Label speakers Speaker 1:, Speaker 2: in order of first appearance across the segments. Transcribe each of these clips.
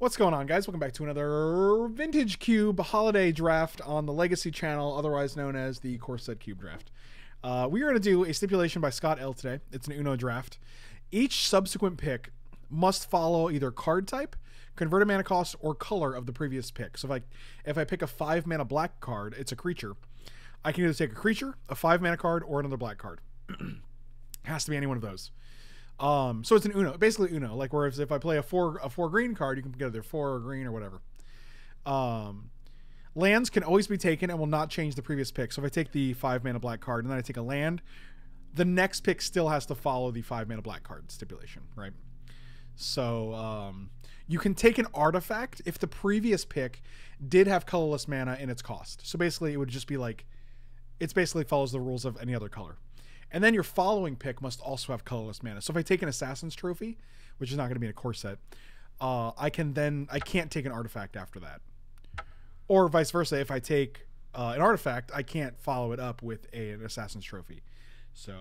Speaker 1: What's going on, guys? Welcome back to another Vintage Cube holiday draft on the Legacy channel, otherwise known as the Core Set Cube draft. Uh, we are going to do a stipulation by Scott L today. It's an Uno draft. Each subsequent pick must follow either card type, converted mana cost, or color of the previous pick. So if I if I pick a five mana black card, it's a creature. I can either take a creature, a five mana card, or another black card. Has to be any one of those. Um, so it's an Uno, basically Uno. Like whereas if I play a four a four green card, you can get either four or green or whatever. Um, lands can always be taken and will not change the previous pick. So if I take the five mana black card and then I take a land, the next pick still has to follow the five mana black card stipulation, right? So um, you can take an artifact if the previous pick did have colorless mana in its cost. So basically, it would just be like, it's basically follows the rules of any other color. And then your following pick must also have colorless mana. So if I take an Assassin's Trophy, which is not going to be in a core set, uh, I can then I can't take an artifact after that, or vice versa. If I take uh, an artifact, I can't follow it up with a, an Assassin's Trophy. So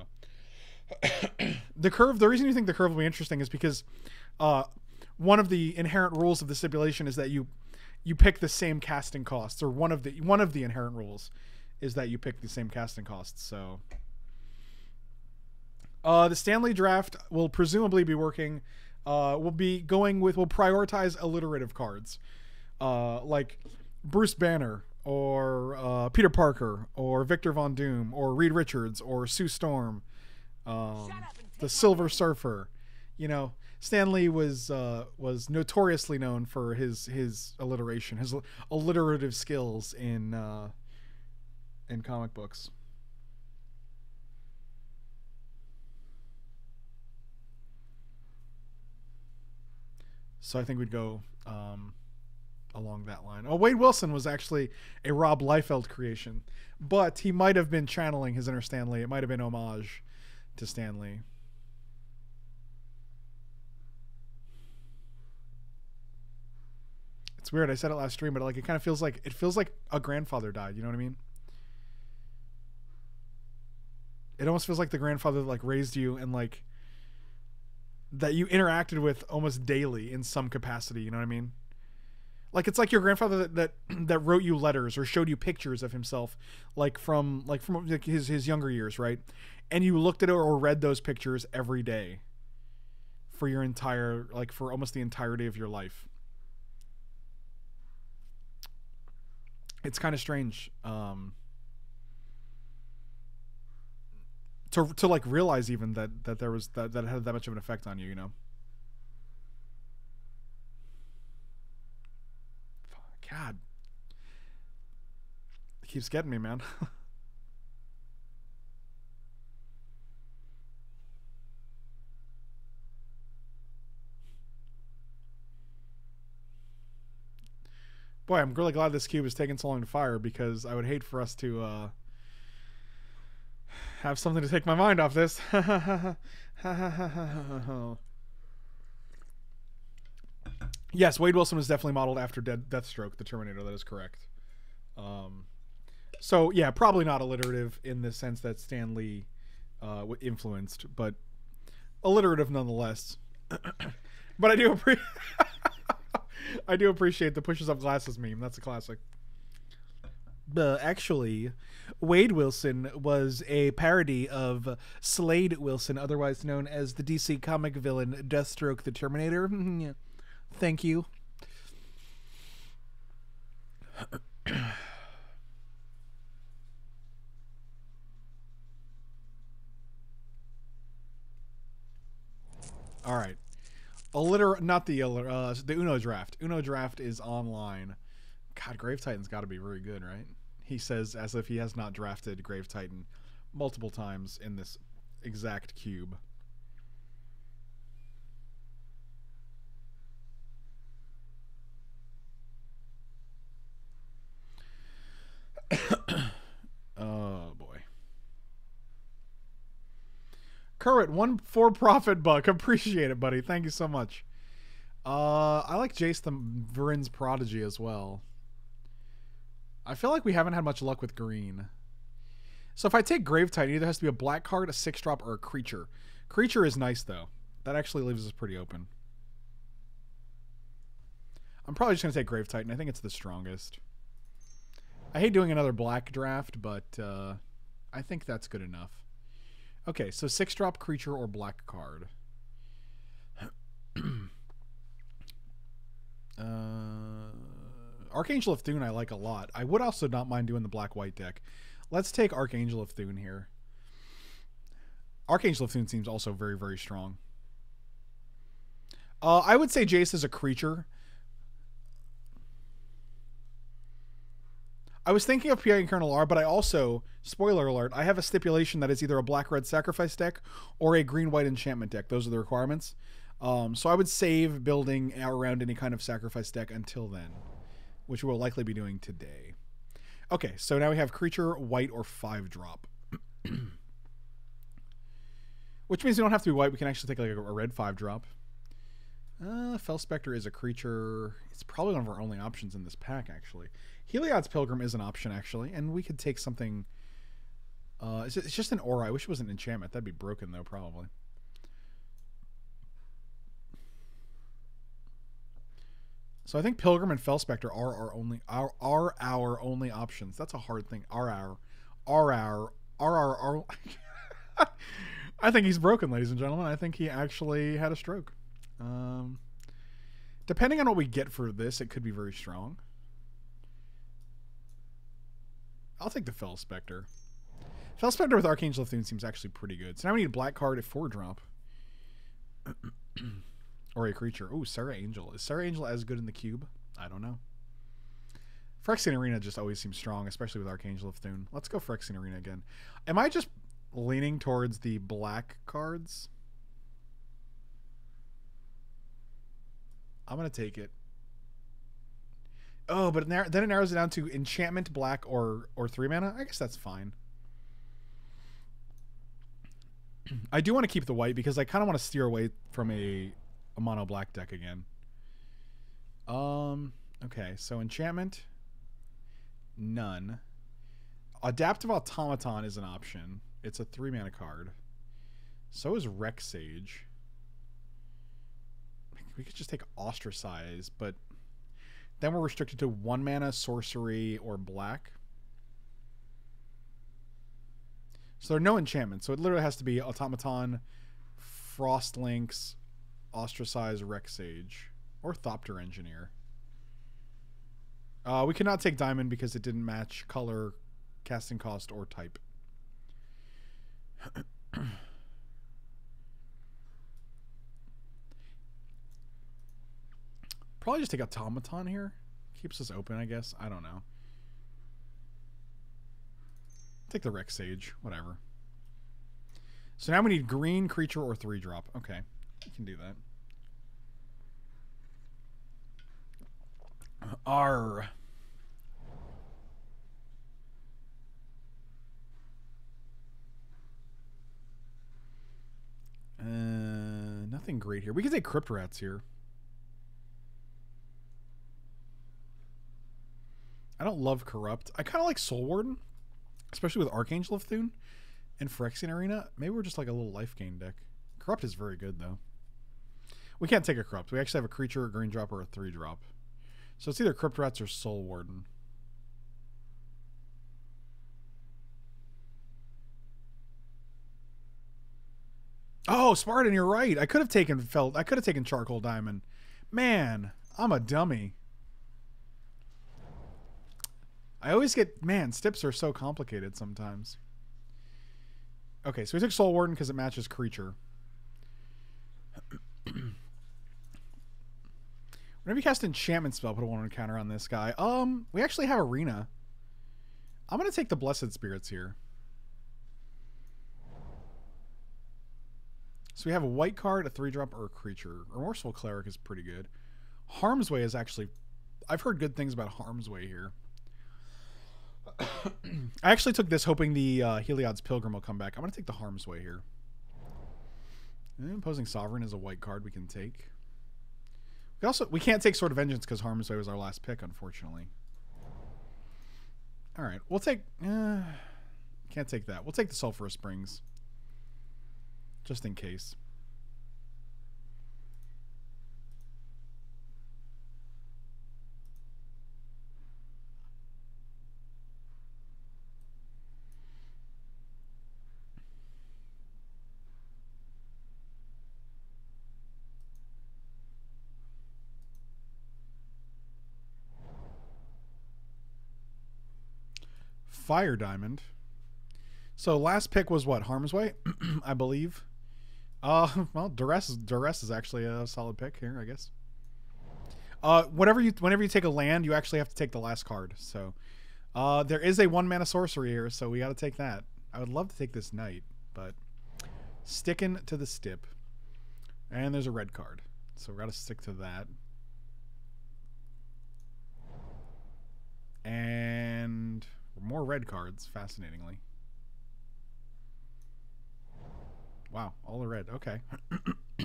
Speaker 1: the curve. The reason you think the curve will be interesting is because uh, one of the inherent rules of the stipulation is that you you pick the same casting costs, or one of the one of the inherent rules is that you pick the same casting costs. So. Uh, the Stan Lee draft will presumably be working. Uh, we'll be going with, we'll prioritize alliterative cards. Uh, like Bruce Banner or uh, Peter Parker or Victor Von Doom or Reed Richards or Sue Storm, um, the Silver Surfer. You know, Stan Lee was uh, was notoriously known for his his alliteration, his alliterative skills in uh, in comic books. So I think we'd go um, along that line. Oh, Wade Wilson was actually a Rob Liefeld creation, but he might have been channeling his inner Stan Lee. It might have been homage to Stan Lee. It's weird. I said it last stream, but like it kind of feels like it feels like a grandfather died. You know what I mean? It almost feels like the grandfather that like raised you and like that you interacted with almost daily in some capacity. You know what I mean? Like it's like your grandfather that, that that wrote you letters or showed you pictures of himself, like from like from like his his younger years, right? And you looked at it or read those pictures every day for your entire like for almost the entirety of your life. It's kind of strange. Um, to to like realize even that that there was that that had that much of an effect on you, you know. God, it keeps getting me, man. Boy, I'm really glad this cube is taking so long to fire because I would hate for us to uh, have something to take my mind off this. yes, Wade Wilson was definitely modeled after Dead Deathstroke, the Terminator. That is correct. Um, so yeah, probably not alliterative in the sense that Stan Lee uh, influenced, but alliterative nonetheless. but I do appreciate I do appreciate the pushes up glasses meme. That's a classic. Uh, actually, Wade Wilson was a parody of Slade Wilson, otherwise known as the DC comic villain Deathstroke the Terminator. Thank you. All right. A litter, not the uh, the Uno draft. Uno draft is online. God, Grave Titan's got to be very good, right? He says as if he has not drafted Grave Titan multiple times in this exact cube. oh boy. Current one for profit buck. Appreciate it, buddy. Thank you so much. Uh, I like Jace the Vryn's Prodigy as well. I feel like we haven't had much luck with green. So if I take Grave Titan, either has to be a black card, a six drop, or a creature. Creature is nice though. That actually leaves us pretty open. I'm probably just going to take Grave Titan. I think it's the strongest. I hate doing another black draft, but uh, I think that's good enough. Okay, so six drop creature or black card. uh, Archangel of Thune I like a lot. I would also not mind doing the black white deck. Let's take Archangel of Thune here. Archangel of Thune seems also very, very strong. Uh, I would say Jace is a creature. I was thinking of Pietra R, but I also, spoiler alert, I have a stipulation that is either a black red sacrifice deck or a green white enchantment deck. Those are the requirements. Um, so I would save building around any kind of sacrifice deck until then, which we'll likely be doing today. Okay, so now we have creature, white, or five drop. which means we don't have to be white. We can actually take like a, red five drop. Uh, Fell Specter is a creature. It's probably one of our only options in this pack, actually. Heliod's Pilgrim is an option, actually, and we could take something. Uh, it's just an aura. I wish it was an enchantment. That'd be broken, though, probably. So I think Pilgrim and Fell Specter are our only are, are our only options. That's a hard thing. Are our are our are our, our I think he's broken, ladies and gentlemen. I think he actually had a stroke. Um, depending on what we get for this, it could be very strong. I'll take the Fell Specter. Fell Specter with Archangel of Thune seems actually pretty good. So now we need a black card at four drop. or a creature. Oh, Serra Angel. Is Serra Angel as good in the cube? I don't know. Phyrexian Arena just always seems strong, especially with Archangel of Thune. Let's go Phyrexian Arena again. Am I just leaning towards the black cards? I'm going to take it. Oh, but then it narrows it down to enchantment, black, or or three mana. I guess that's fine. I do want to keep the white because I kind of want to steer away from a, a mono black deck again. Um. Okay, so enchantment, none. Adaptive Automaton is an option. It's a three mana card. So is Rec Sage. We could just take Ostracize, but then we're restricted to one mana, sorcery, or black. So there are no enchantments. So it literally has to be Automaton, Frost Lynx, Ostracize, Rec Sage, or Thopter Engineer. Uh, we cannot take Diamond because it didn't match color, casting cost, or type. Probably just take Automaton here. Keeps us open, I guess. I don't know. Take the Rex Sage. Whatever. So now we need green creature or three drop. Okay. We can do that. R. Uh, nothing great here. We could say Crypt Rats here. I don't love Corrupt. I kind of like Soul Warden, especially with Archangel of Thune and Phyrexian Arena. Maybe we're just like a little life gain deck. Corrupt is very good, though. We can't take a Corrupt. We actually have a creature, a green drop, or a three drop. So it's either Crypt Rats or Soul Warden. Oh, Spartan, you're right. I could have taken felt. I could have taken Charcoal Diamond. Man, I'm a dummy. I always get man, stips are so complicated sometimes. Okay, so we took Soul Warden because it matches creature. Whenever you cast enchantment spell, put a one on counter on this guy. Um, we actually have arena. I'm gonna take the blessed spirits here. So we have a white card, a three drop, or a creature. Remorseful Cleric is pretty good. Harm's Way is actually I've heard good things about Harm's Way here. I actually took this hoping the uh, Heliod's Pilgrim will come back. I'm to take the Harm's Way here. And Imposing Sovereign is a white card we can take. We also we can't take Sword of Vengeance because Harm's Way was our last pick, unfortunately. All right, we'll take. Uh, can't take that. We'll take the Sulphurous Springs, just in case. Fire Diamond. So last pick was what? Harm's Way, I believe. Uh, well, Duress, Duress is actually a solid pick here, I guess. Uh, whatever you, whenever you take a land, you actually have to take the last card. So, uh, there is a one mana sorcery here, so we got to take that. I would love to take this knight, but sticking to the stip. And there's a red card, so we got to stick to that. And more red cards, fascinatingly. Wow, all the red. Okay.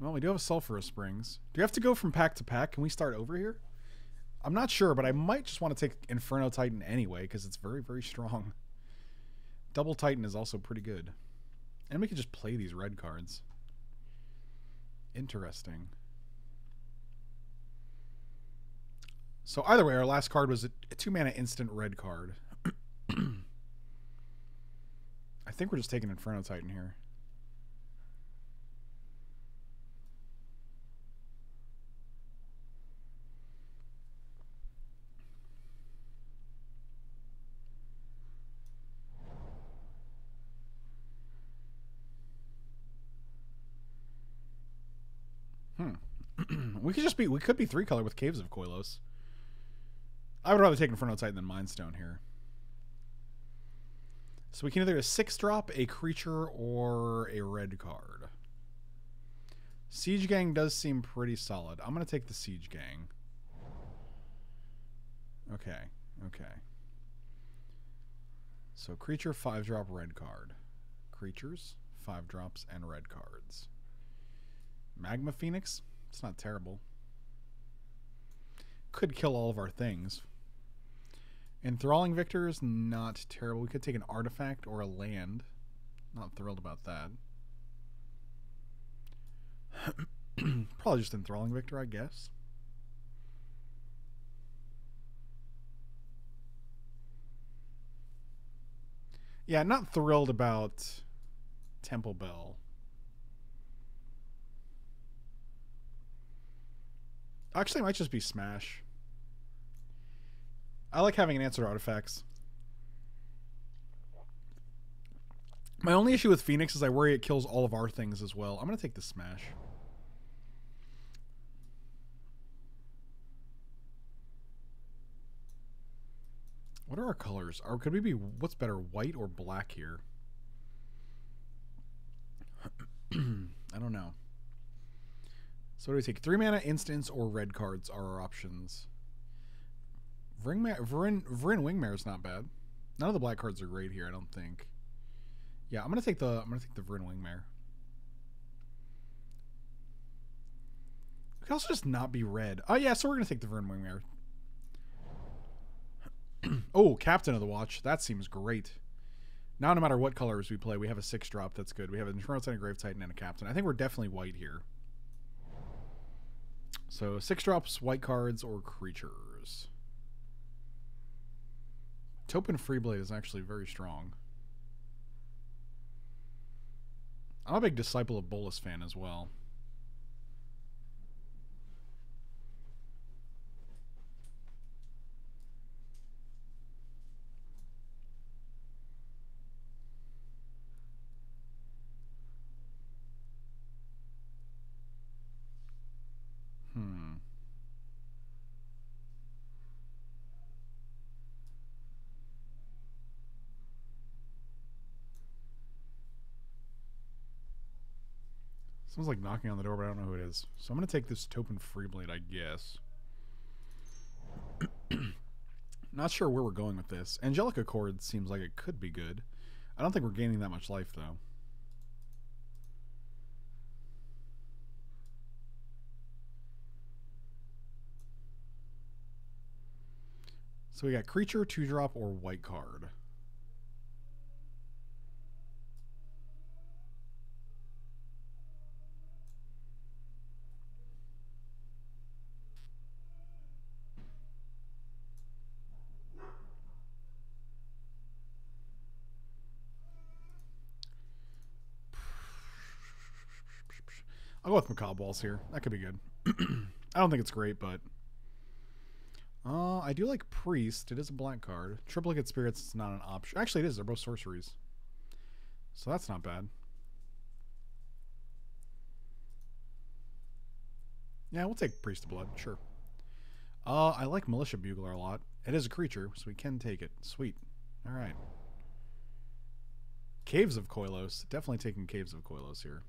Speaker 1: well, we do have a Sulphurous Springs. Do you have to go from pack to pack? Can we start over here? I'm not sure, but I might just want to take Inferno Titan anyway because it's very, very strong. Double Titan is also pretty good. And we can just play these red cards. Interesting. So either way, our last card was a, two mana instant red card. I think we're just taking Inferno Titan here. Hmm. we could just be we could be three color with Caves of Koilos. I would rather take Inferno Titan than Mindstone here. So we can either a six drop, a creature, or a red card. Siege Gang does seem pretty solid. I'm going to take the Siege Gang. Okay, okay. So creature, five drop, red card. Creatures, five drops, and red cards. Magma Phoenix, it's not terrible. Could kill all of our things. Enthralling Victor is not terrible. We could take an artifact or a land. Not thrilled about that. Probably just Enthralling Victor, I guess. Yeah, not thrilled about Temple Bell. Actually, might just be Smash. I like having an answer to artifacts. My only issue with Phoenix is I worry it kills all of our things as well. I'm going to take the Smash. What are our colors? Or could we be, what's better, white or black here? I don't know. So what do we take? Three mana instants or red cards are our options. Vryn, Vryn Wingmare is not bad. None of the black cards are great here, I don't think. Yeah, I'm gonna take the I'm gonna take the Vryn Wingmare. We could also just not be red. Oh yeah, so we're gonna take the Vryn Wingmare. oh, Captain of the Watch. That seems great. Now, no matter what colors we play, we have a six drop. That's good. We have an Inferno Titan, Grave Titan, and a Captain. I think we're definitely white here. So six drops, white cards, or creatures. Topan Freeblade is actually very strong. I'm a big Disciple of Bolas fan as well. Sounds like knocking on the door, but I don't know who it is. So I'm going to take this Topan Freeblade, I guess. Not sure where we're going with this. Angelic Accord seems like it could be good. I don't think we're gaining that much life, though. So we got creature, two drop, or white card. I'll go with Macabre Waltz here. That could be good. I don't think it's great, but Uh, I do like Priest. It is a black card. Triplicate Spirits is not an option. Actually, it is. They're both sorceries. So that's not bad. Yeah, we'll take Priest of Blood. Sure. Uh, I like Militia Bugler a lot. It is a creature, so we can take it. Sweet. All right. Caves of Koilos. Definitely taking Caves of Koilos here.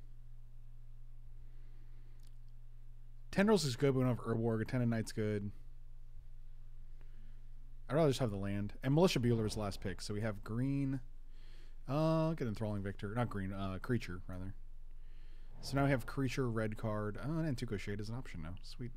Speaker 1: Tendrils is good, but we don't have Urborg. Attended Knight's good. I'd rather just have the land. And Militia Bugler is last pick, so we have green. Uh, get Enthralling Victor. Not green, uh, creature, rather. So now we have creature, red card. Oh, and Tuco Shade is an option now. Sweet.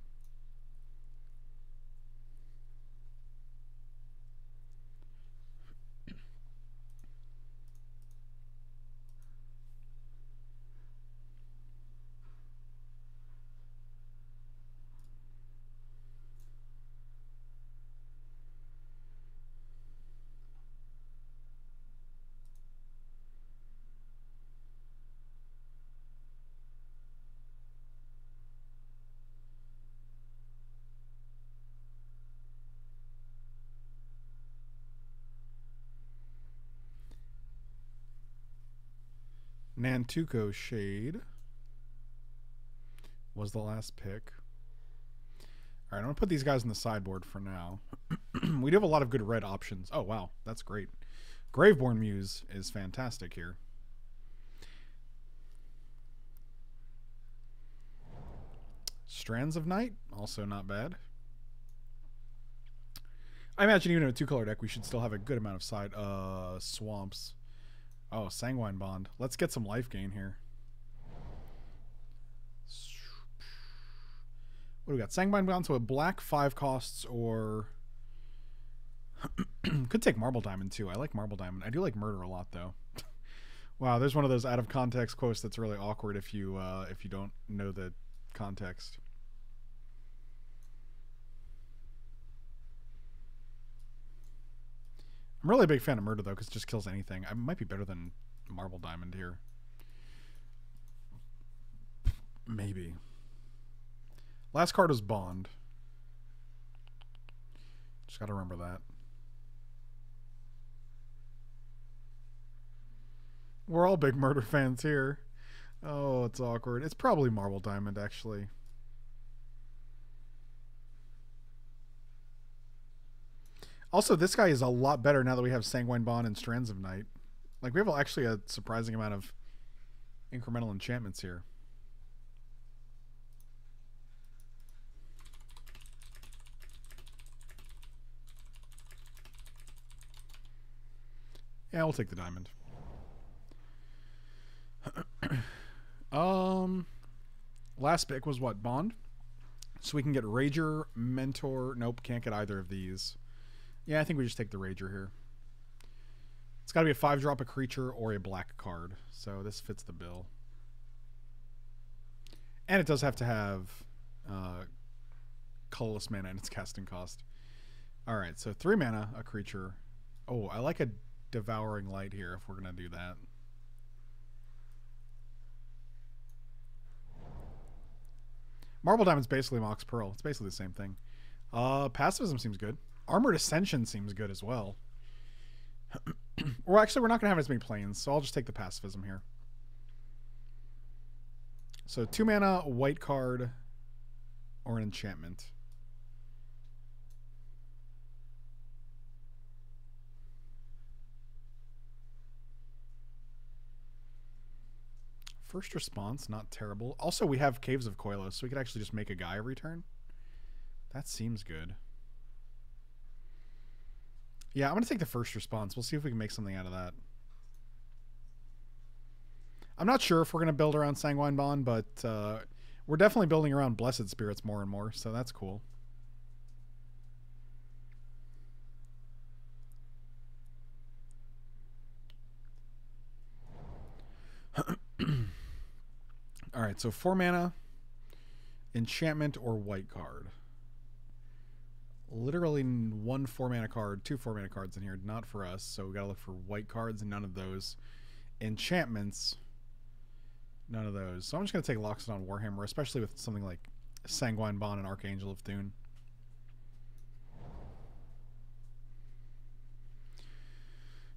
Speaker 1: Nantuko Shade was the last pick. All right, I'm going to put these guys in the sideboard for now. we do have a lot of good red options. Oh, wow. That's great. Graveborn Muse is fantastic here. Strands of Night, also not bad. I imagine even in a two-color deck, we should still have a good amount of side uh, swamps. Oh, Sanguine Bond. Let's get some life gain here. What do we got? Sanguine Bond, so a black five costs or... Could take Marble Diamond too. I like Marble Diamond. I do like Murder a lot though. wow, there's one of those out of context quotes that's really awkward if you uh, if you don't know the context. I'm really a big fan of Murder though, because it just kills anything. I might be better than Marble Diamond here. Maybe. Last card is Bond. Just got to remember that. We're all big murder fans here. Oh, it's awkward. It's probably Marble Diamond, actually. Also, this guy is a lot better now that we have Sanguine Bond and Strands of Night. Like, we have actually a surprising amount of incremental enchantments here. Yeah, we'll take the diamond. um, last pick was what? Bond? So we can get Rager, Mentor. Nope, can't get either of these. Yeah, I think we just take the Rager here. It's got to be a 5-drop, a creature, or a black card. So this fits the bill. And it does have to have uh, colorless mana in its casting cost. Alright, so 3 mana, a creature. Oh, I like a Devouring Light here if we're going to do that. Marble Diamond's basically Mox Pearl. It's basically the same thing. Uh, seems good. Armored Ascension seems good as well. well, actually, we're not going to have as many Plains, so I'll just take the Pacifism here. So two mana, white card, or an enchantment. First response, not terrible. Also, we have Caves of Koilos, so we could actually just make a guy every turn. That seems good. Yeah, I'm going to take the first response. We'll see if we can make something out of that. I'm not sure if we're going to build around Sanguine Bond, but uh, we're definitely building around Blessed Spirits more and more, so that's cool. All right, so four mana, enchantment or white card literally one four mana card, two four mana cards in here. Not for us, so we gotta look for white cards. And None of those. Enchantments. None of those. So I'm just gonna take Loxodon Warhammer, especially with something like Sanguine Bond and Archangel of Thune.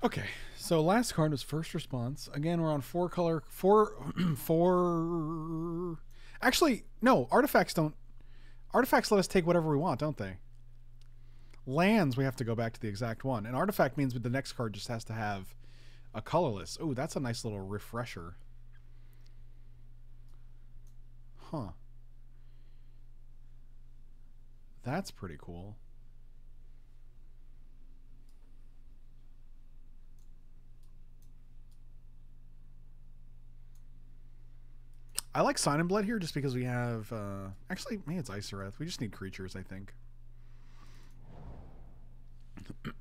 Speaker 1: Okay, so last card was first response. Again, we're on four color, four, four. Actually, no, artifacts don't. Artifacts let us take whatever we want, don't they? Lands, we have to go back to the exact one. An artifact means the next card just has to have a colorless. Oh, that's a nice little refresher. Huh. That's pretty cool. I like Sign in Blood here just because we have... Uh, actually, maybe it's Isareth. We just need creatures, I think.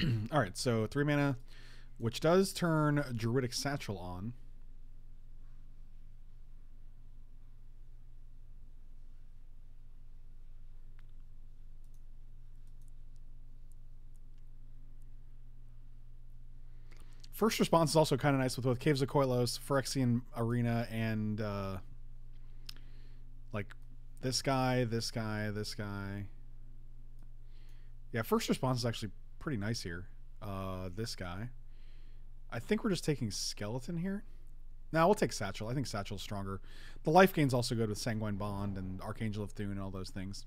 Speaker 1: Alright, so three mana, which does turn Druidic Satchel on. First response is also kind of nice with both Caves of Koilos, Phyrexian Arena, and uh, like this guy, this guy, this guy. Yeah, first response is actually pretty nice here. Uh, this guy. I think we're just taking Skeleton here. Now we'll take Satchel. I think Satchel's stronger. The life gain's also good with Sanguine Bond and Archangel of Thune and all those things.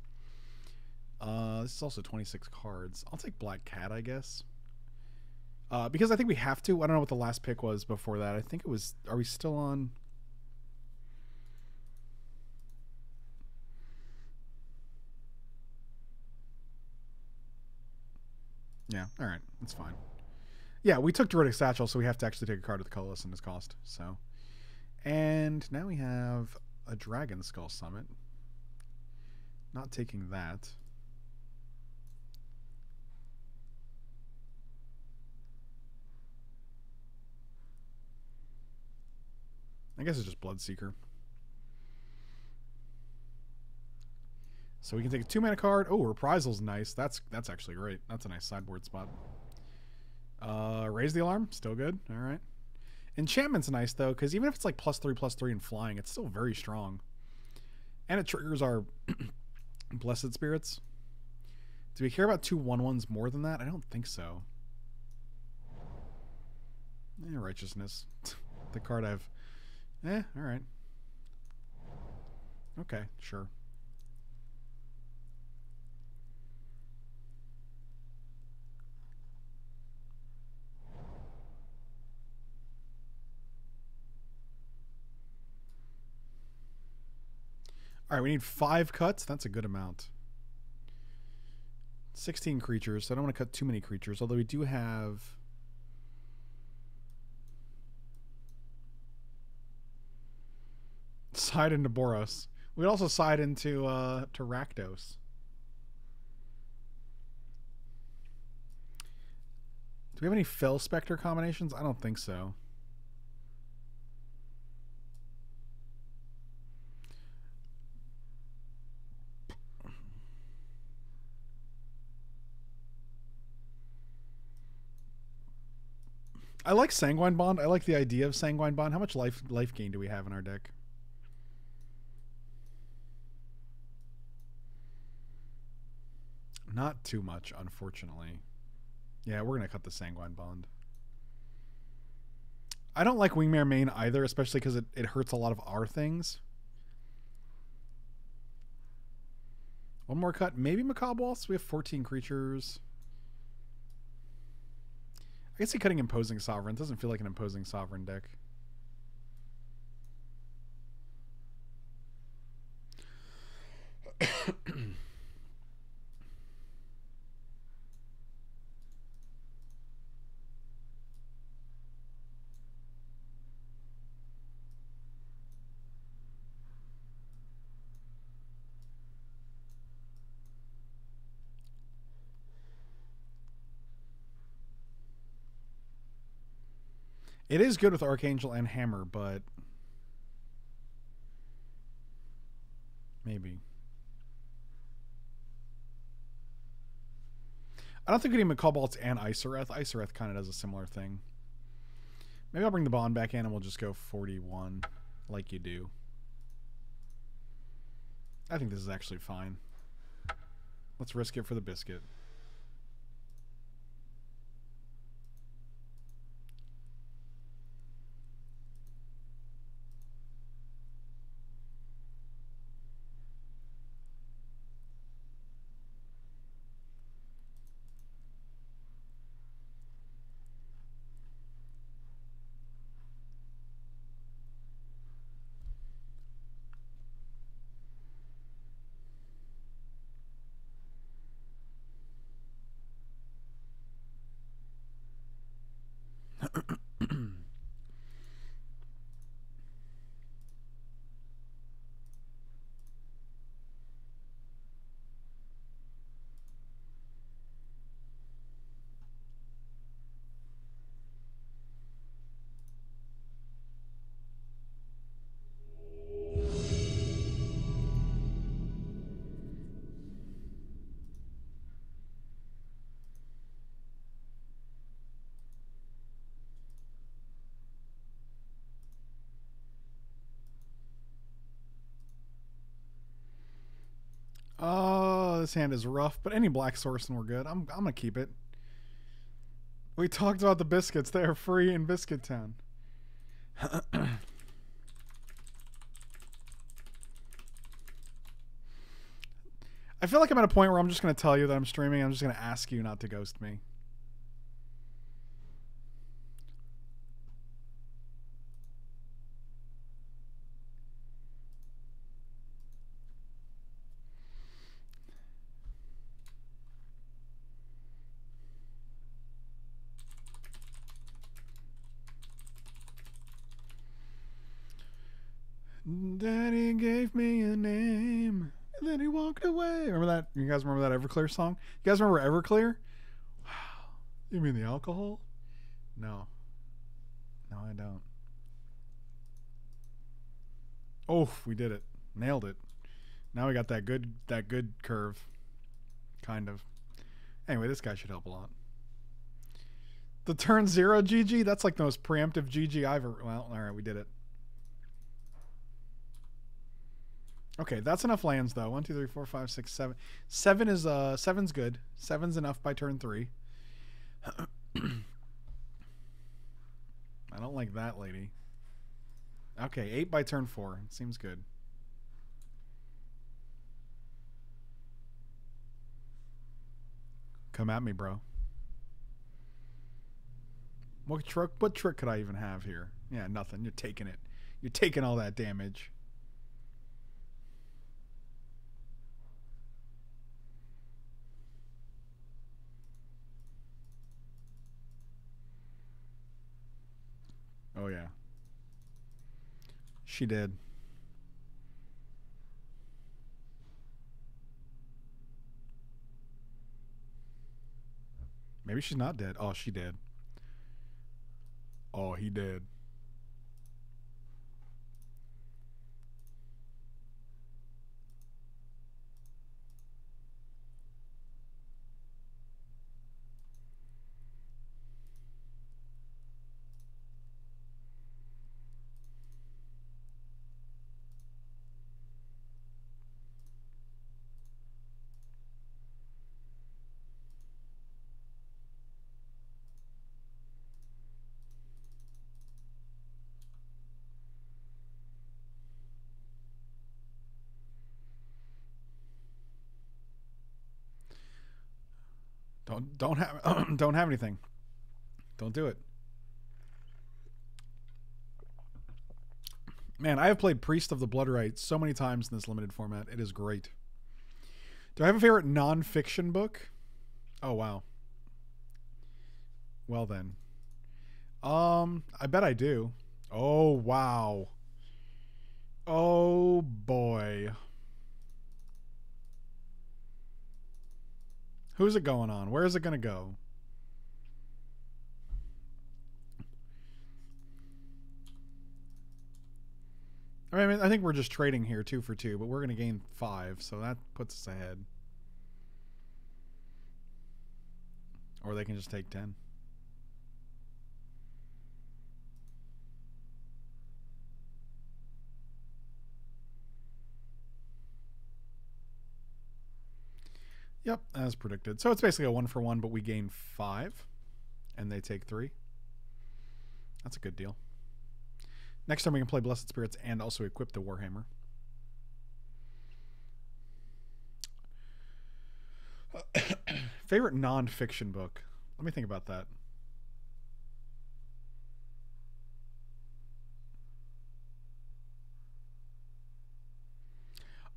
Speaker 1: Uh, this is also 26 cards. I'll take Black Cat, I guess. Uh, because I think we have to. I don't know what the last pick was before that. I think it was. Are we still on? Yeah, all right. That's fine. Yeah, we took Druidic Satchel, so we have to actually take a card with colorless in this cost. So, And now we have a Dragon Skull Summit. Not taking that. I guess it's just Bloodseeker. So we can take a two mana card. Oh, Reprisal's nice. That's that's actually great. That's a nice sideboard spot. Uh, raise the alarm. Still good. All right. Enchantment's nice though, because even if it's like plus three, plus three, and flying, it's still very strong. And it triggers our blessed spirits. Do we care about two one ones more than that? I don't think so. Eh, righteousness. the card I've. Eh, all right. Okay, sure. All right, we need five cuts. That's a good amount. 16 creatures, so I don't want to cut too many creatures, although we do have... Side into Boros. We'd also side into uh, to Rakdos. Do we have any Fell Specter combinations? I don't think so. I like Sanguine Bond. I like the idea of Sanguine Bond. How much life life gain do we have in our deck? Not too much, unfortunately. Yeah, we're going to cut the Sanguine Bond. I don't like Wingmare Main either, especially because it, it hurts a lot of our things. One more cut. Maybe Macabre Waltz. We have 14 creatures. I guess he cutting Imposing Sovereign doesn't feel like an Imposing Sovereign deck. It is good with Archangel and Hammer, but maybe. I don't think we need Cobalt and Isareth. Isareth kind of does a similar thing. Maybe I'll bring the Bond back in and we'll just go 41 like you do. I think this is actually fine. Let's risk it for the biscuit. This hand is rough, but any black source and we're good. I'm I'm gonna keep it. We talked about the biscuits. They are free in Biscuit Town. I feel like I'm at a point where I'm just gonna tell you that I'm streaming. I'm just gonna ask you not to ghost me. Me a name, and then he walked away. Remember that? You guys remember that Everclear song? You guys remember Everclear? Wow. You mean the alcohol? No. No, I don't. Oh, we did it. Nailed it. Now we got that good that good curve. Kind of. Anyway, this guy should help a lot. The turn zero GG, that's like the most preemptive GG I've ever well, alright, we did it. Okay, that's enough lands though. One, two, three, four, five, six, seven. Seven is uh seven's good. Seven's enough by turn three. I don't like that lady. Okay, eight by turn four. Seems good. Come at me, bro. What trick? What trick could I even have here? Yeah, nothing. You're taking it. You're taking all that damage. Oh yeah. She did. Maybe she's not dead. Oh, she did. Oh, he did. Don't don't have don't have anything. Don't do it. Man, I have played Priest of the Blood Bloodrite so many times in this limited format. It is great. Do I have a favorite nonfiction book? Oh wow. Well then. Um, I bet I do. Oh wow. Oh boy. Who's it going on? Where is it going to go? I mean, I think we're just trading here two for two, but we're going to gain five, so that puts us ahead. Or they can just take 10. Yep, as predicted. So it's basically a one for one, but we gain five, and they take three. That's a good deal. Next time we can play Blessed Spirits and also equip the Warhammer. Favorite non-fiction book? Let me think about that.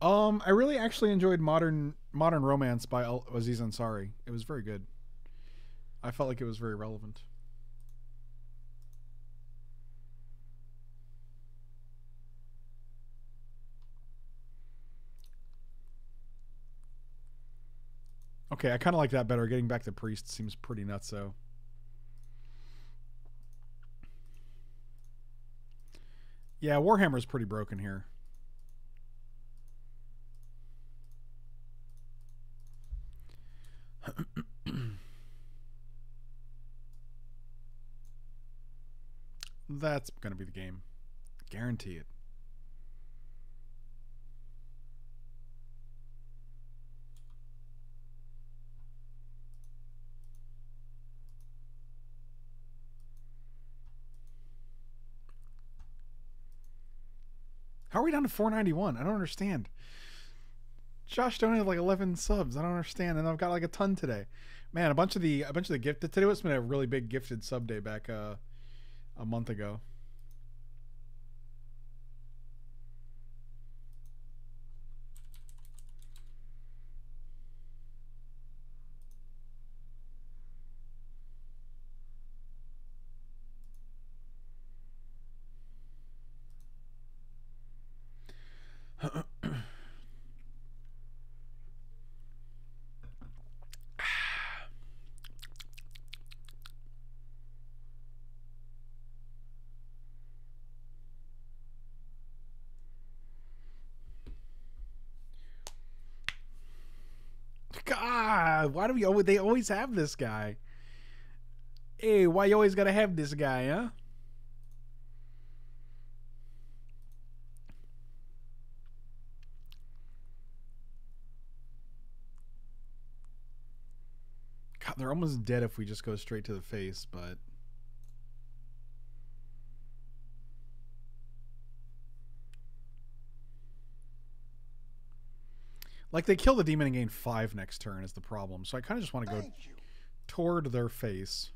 Speaker 1: Um, I really actually enjoyed modern modern romance by Aziz Ansari. It was very good. I felt like it was very relevant. Okay, I kind of like that better. Getting back to priest seems pretty nuts. So. Yeah, Warhammer's pretty broken here. That's going to be the game. Guarantee it. How are we down to 491? I don't understand. Josh donated like 11 subs. I don't understand, and I've got like a ton today. Man, a bunch of the a bunch of the gifted today was been a really big gifted sub day back uh a month ago. God, why do we always? They always have this guy. Hey, why you always gotta have this guy, huh? God, they're almost dead if we just go straight to the face, but. Like they kill the demon and gain five next turn is the problem. So I kind of just want to go toward their face,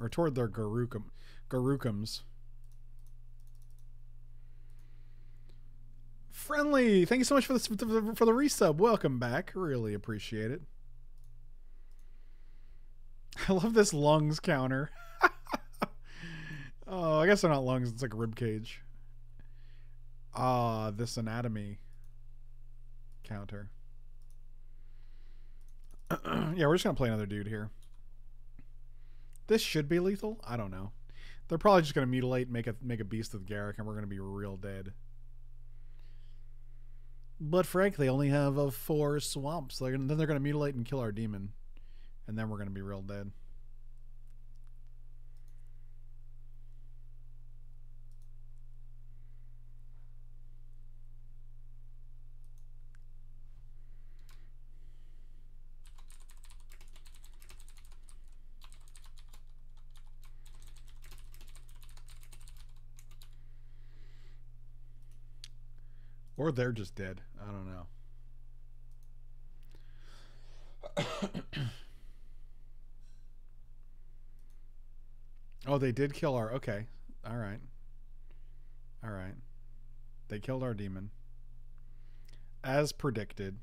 Speaker 1: or toward their Garukum, Garukums. Friendly, thank you so much for the for the resub. Welcome back. Really appreciate it. I love this lungs counter. oh, I guess they're not lungs. It's like a rib cage. Ah, this anatomy counter. yeah, we're just gonna play another dude here. This should be lethal. I don't know. They're probably just gonna mutilate, make a make a beast of Garruk, and we're gonna be real dead. But frankly, they only have uh, four swamps. They're then they're gonna mutilate and kill our demon, and then we're gonna be real dead. Or they're just dead. I don't know. oh, they did kill our. Okay. All right. All right. They killed our demon. As predicted.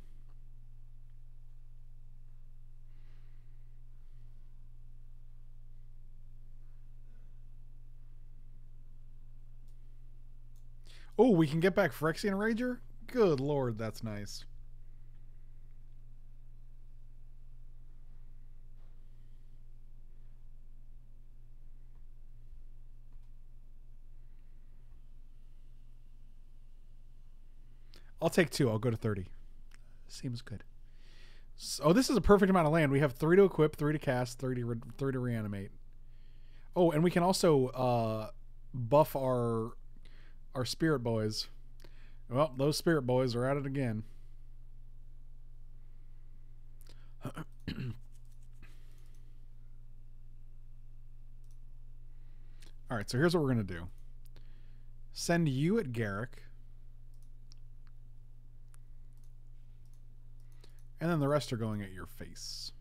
Speaker 1: Oh, we can get back Phyrexian Rager? Good lord, that's nice. I'll take two. I'll go to 30. Seems good. So, oh, this is a perfect amount of land. We have three to equip, three to cast, three to, re- three to reanimate. Oh, and we can also uh, buff our our spirit boys. Well, those spirit boys are at it again. All right, so here's what we're going to do. Send you at Garruk. And then the rest are going at your face.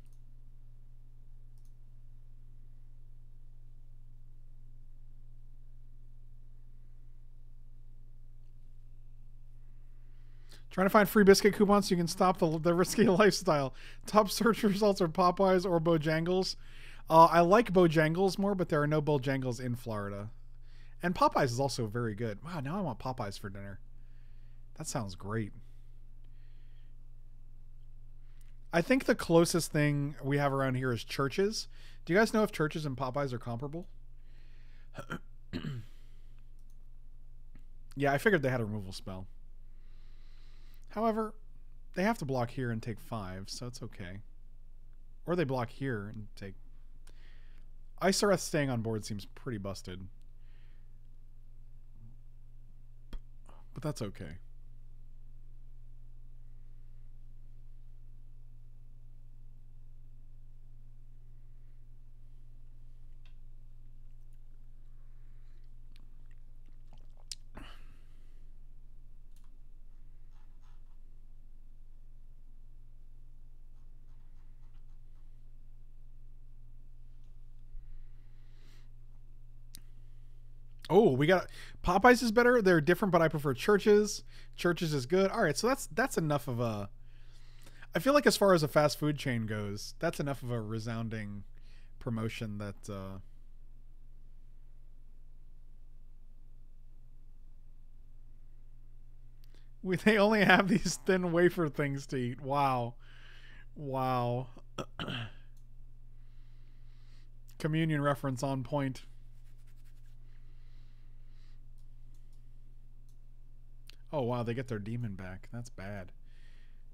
Speaker 1: Trying to find free biscuit coupons so you can stop the, the risky lifestyle. Top search results are Popeyes or Bojangles. Uh, I like Bojangles more, but there are no Bojangles in Florida. And Popeyes is also very good. Wow, now I want Popeyes for dinner. That sounds great. I think the closest thing we have around here is Church's. Do you guys know if Church's and Popeyes are comparable? yeah, I figured they had a removal spell. However, they have to block here and take five, so it's okay. Or they block here and take... Isareth staying on board seems pretty busted. But that's okay. Oh, we got Popeyes is better. They're different, but I prefer Church's. Church's is good. All right, so that's that's enough of a. I feel like as far as a fast food chain goes, that's enough of a resounding promotion that. Uh, we they only have these thin wafer things to eat. Wow, wow. Communion reference on point. Oh wow, they get their demon back. That's bad.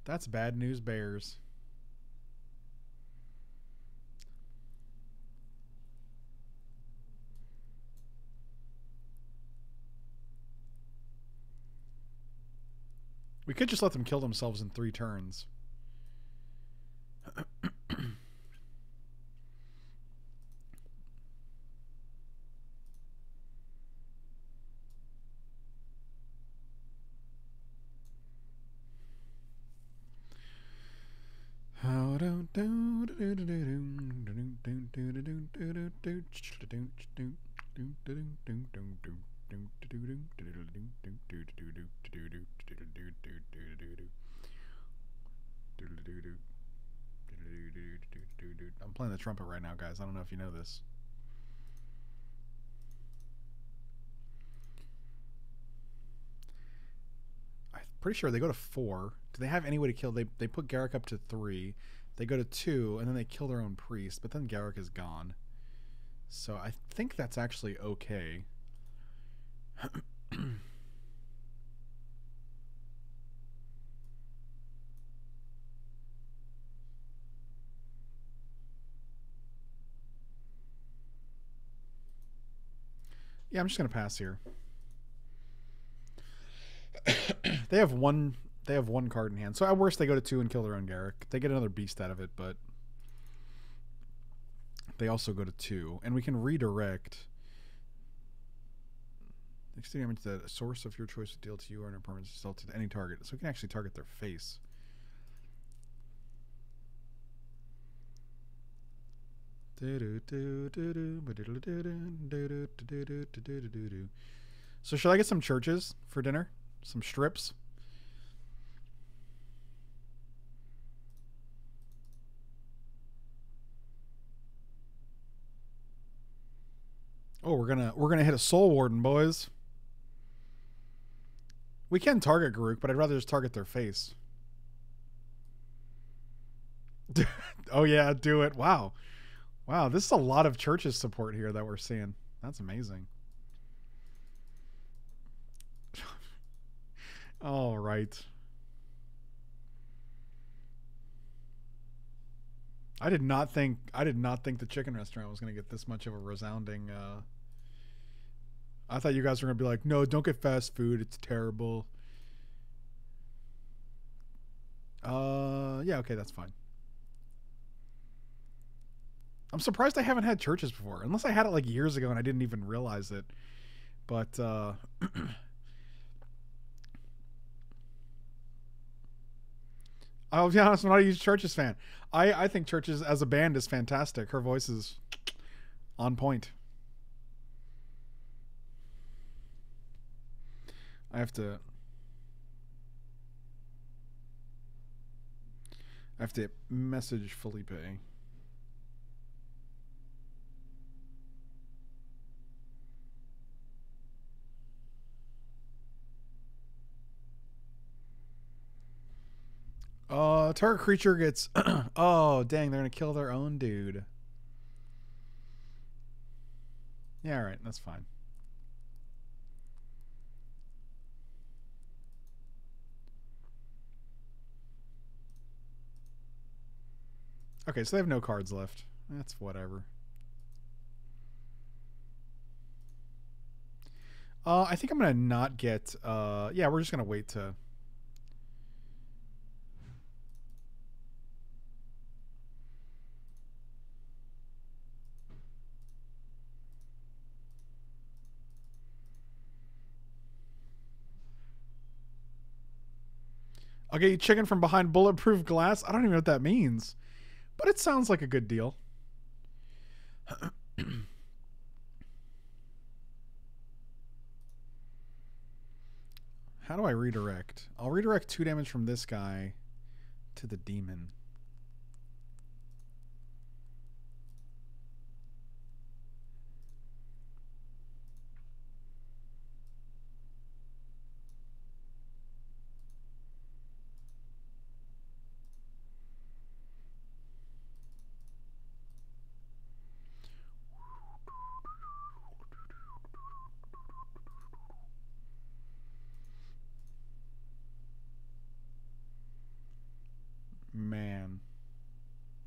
Speaker 1: That's bad news bears. We could just let them kill themselves in three turns. Trumpet right now, guys. I don't know if you know this. I'm pretty sure they go to four. Do they have any way to kill? They they put Garruk up to three. They go to two, and then they kill their own priest. But then Garruk is gone. So I think that's actually okay. Yeah, I'm just gonna pass here. they have one. They have one card in hand. So at worst, they go to two and kill their own Garruk. They get another beast out of it, but they also go to two, and we can redirect. Extend damage that a source of your choice to deal to you or an permanent deal to any target. So we can actually target their face. So should I get some Church's for dinner? Some strips? Oh, we're gonna we're gonna hit a soul warden, boys. We can target Garruk, but I'd rather just target their face. oh yeah, do it. Wow. Wow, this is a lot of Church's support here that we're seeing. That's amazing. All right. I did not think I did not think the chicken restaurant was going to get this much of a resounding uh I thought you guys were going to be like, "No, don't get fast food. It's terrible." Uh yeah, okay, that's fine. I'm surprised I haven't had Church's before, unless I had it like years ago and I didn't even realize it. But uh, I'll be honest, I'm not a huge churches fan. I I think churches as a band is fantastic. Her voice is on point. I have to. I have to message Felipe. Uh, target creature gets. oh, dang! They're gonna kill their own dude. Yeah, all right, that's fine. Okay, so they have no cards left. That's whatever. Uh, I think I'm gonna not get. Uh, yeah, we're just gonna wait to. I'll get you chicken from behind bulletproof glass. I don't even know what that means, but it sounds like a good deal. How do I redirect? I'll redirect two damage from this guy to the demon.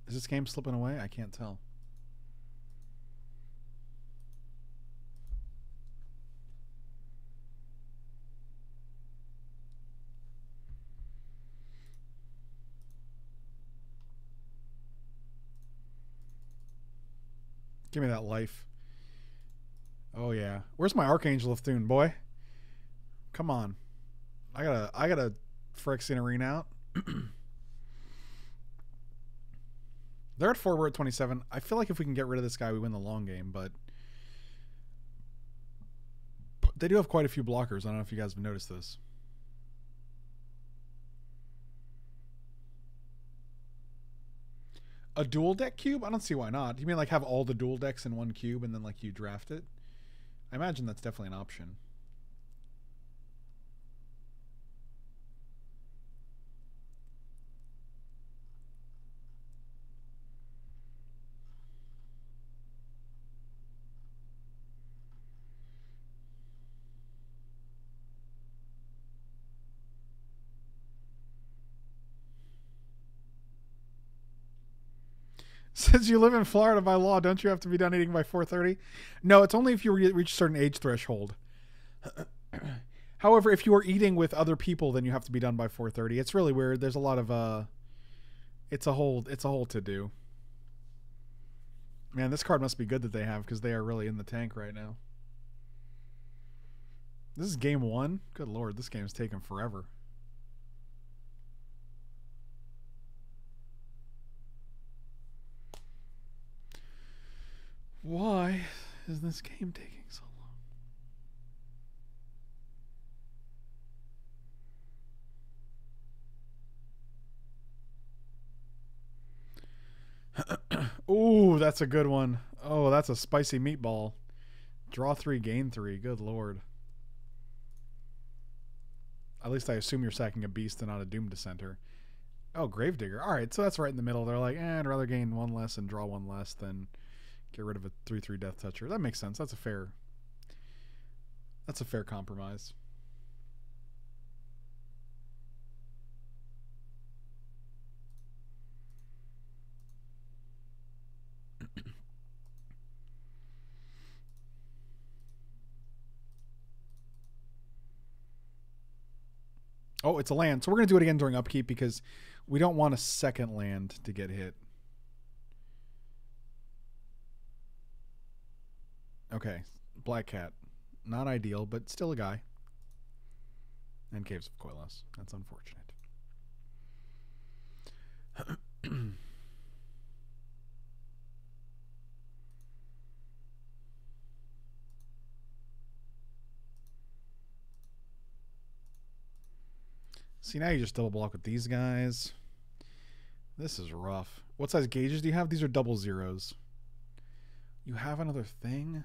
Speaker 1: Is this game slipping away? I can't tell. Give me that life. Oh yeah. Where's my Archangel of Thune, boy? Come on. I gotta I gotta Phyrexian Arena out. They're at four. We're at twenty-seven. I feel like if we can get rid of this guy, we win the long game. But they do have quite a few blockers. I don't know if you guys have noticed this. A dual deck cube? I don't see why not. You mean like have all the dual decks in one cube and then like you draft it? I imagine that's definitely an option. Says you live in Florida by law, don't you have to be done eating by 4:30? No, it's only if you re- reach a certain age threshold. However, if you are eating with other people, then you have to be done by 4:30. It's really weird. There's a lot of uh it's a whole it's a whole to do. Man, this card must be good that they have because they are really in the tank right now. This is game 1. Good lord, this game is taking forever. Why is this game taking so long? Ooh, that's a good one. Oh, that's a spicy meatball. Draw three, gain three. Good lord. At least I assume you're sacking a beast and not a Doom Dissenter. Oh, Gravedigger. All right, so that's right in the middle. They're like, eh, I'd rather gain one less and draw one less than Get rid of a 3-3 Death Toucher. That makes sense. That's a fair That's a fair compromise. Oh, it's a land. So we're going to do it again during upkeep because we don't want a second land to get hit. Okay, Black Cat. Not ideal, but still a guy. And Caves of Koilos. That's unfortunate. See, now you just double block with these guys. This is rough. What size gauges do you have? These are double zeros. You have another thing?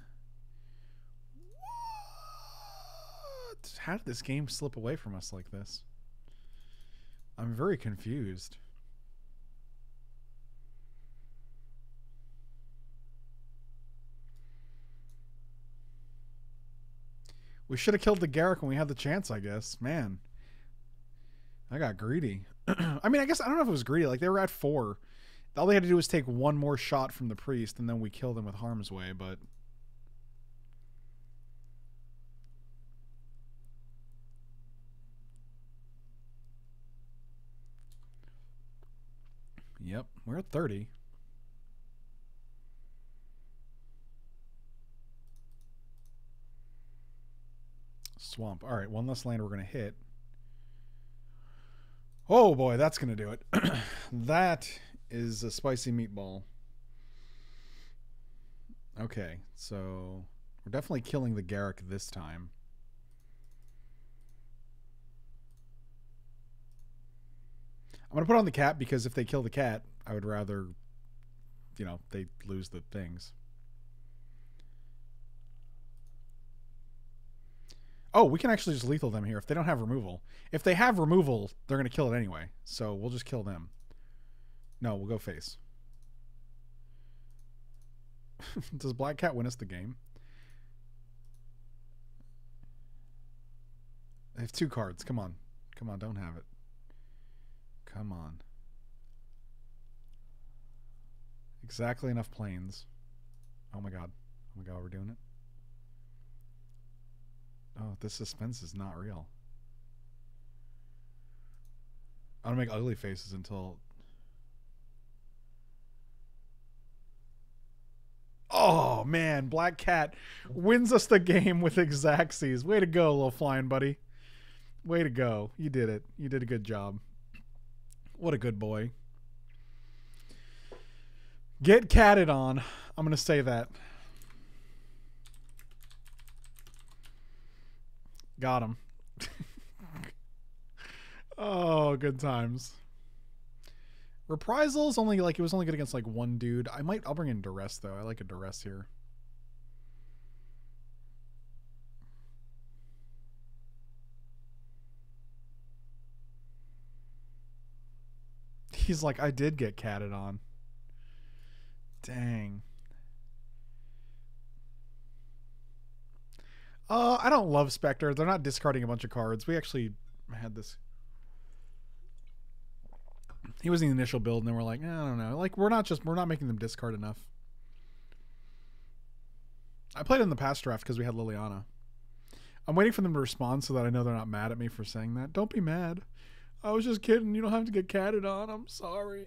Speaker 1: How did this game slip away from us like this? I'm very confused. We should have killed the Garruk when we had the chance, I guess. Man. I got greedy. I mean, I guess I don't know if it was greedy. Like they were at four. All they had to do was take one more shot from the priest, and then we kill them with harm's way. But Yep, we're at 30. Swamp. All right, one less land we're going to hit. Oh boy, that's going to do it. that is a spicy meatball. Okay, so we're definitely killing the Garruk this time. I'm gonna put on the cat because if they kill the cat, I would rather, you know, they lose the things. Oh, we can actually just lethal them here if they don't have removal. If they have removal, they're gonna kill it anyway. So we'll just kill them. No, we'll go face. Does Black Cat win us the game? I have two cards. Come on. Come on, don't have it. Come on. Exactly enough planes. Oh my god. Oh my god, we're doing it. Oh, this suspense is not real. I don't make ugly faces until. Oh man, Black Cat wins us the game with Xaxes. Way to go, little flying buddy. Way to go. You did it. You did a good job. What a good boy. Get catted on. I'm going to say that. Got him. oh, good times. Reprisals only like it was only good against like one dude. I might I'll bring in duress though. I like a duress here. He's like, I did get catted on. Dang. Uh, I don't love Specter. They're not discarding a bunch of cards. We actually had this. He was in the initial build, and then we're like, eh, I don't know. Like, we're not just we're not making them discard enough. I played in the past draft because we had Liliana. I'm waiting for them to respond so that I know they're not mad at me for saying that. Don't be mad. I was just kidding. You don't have to get catted on. I'm sorry.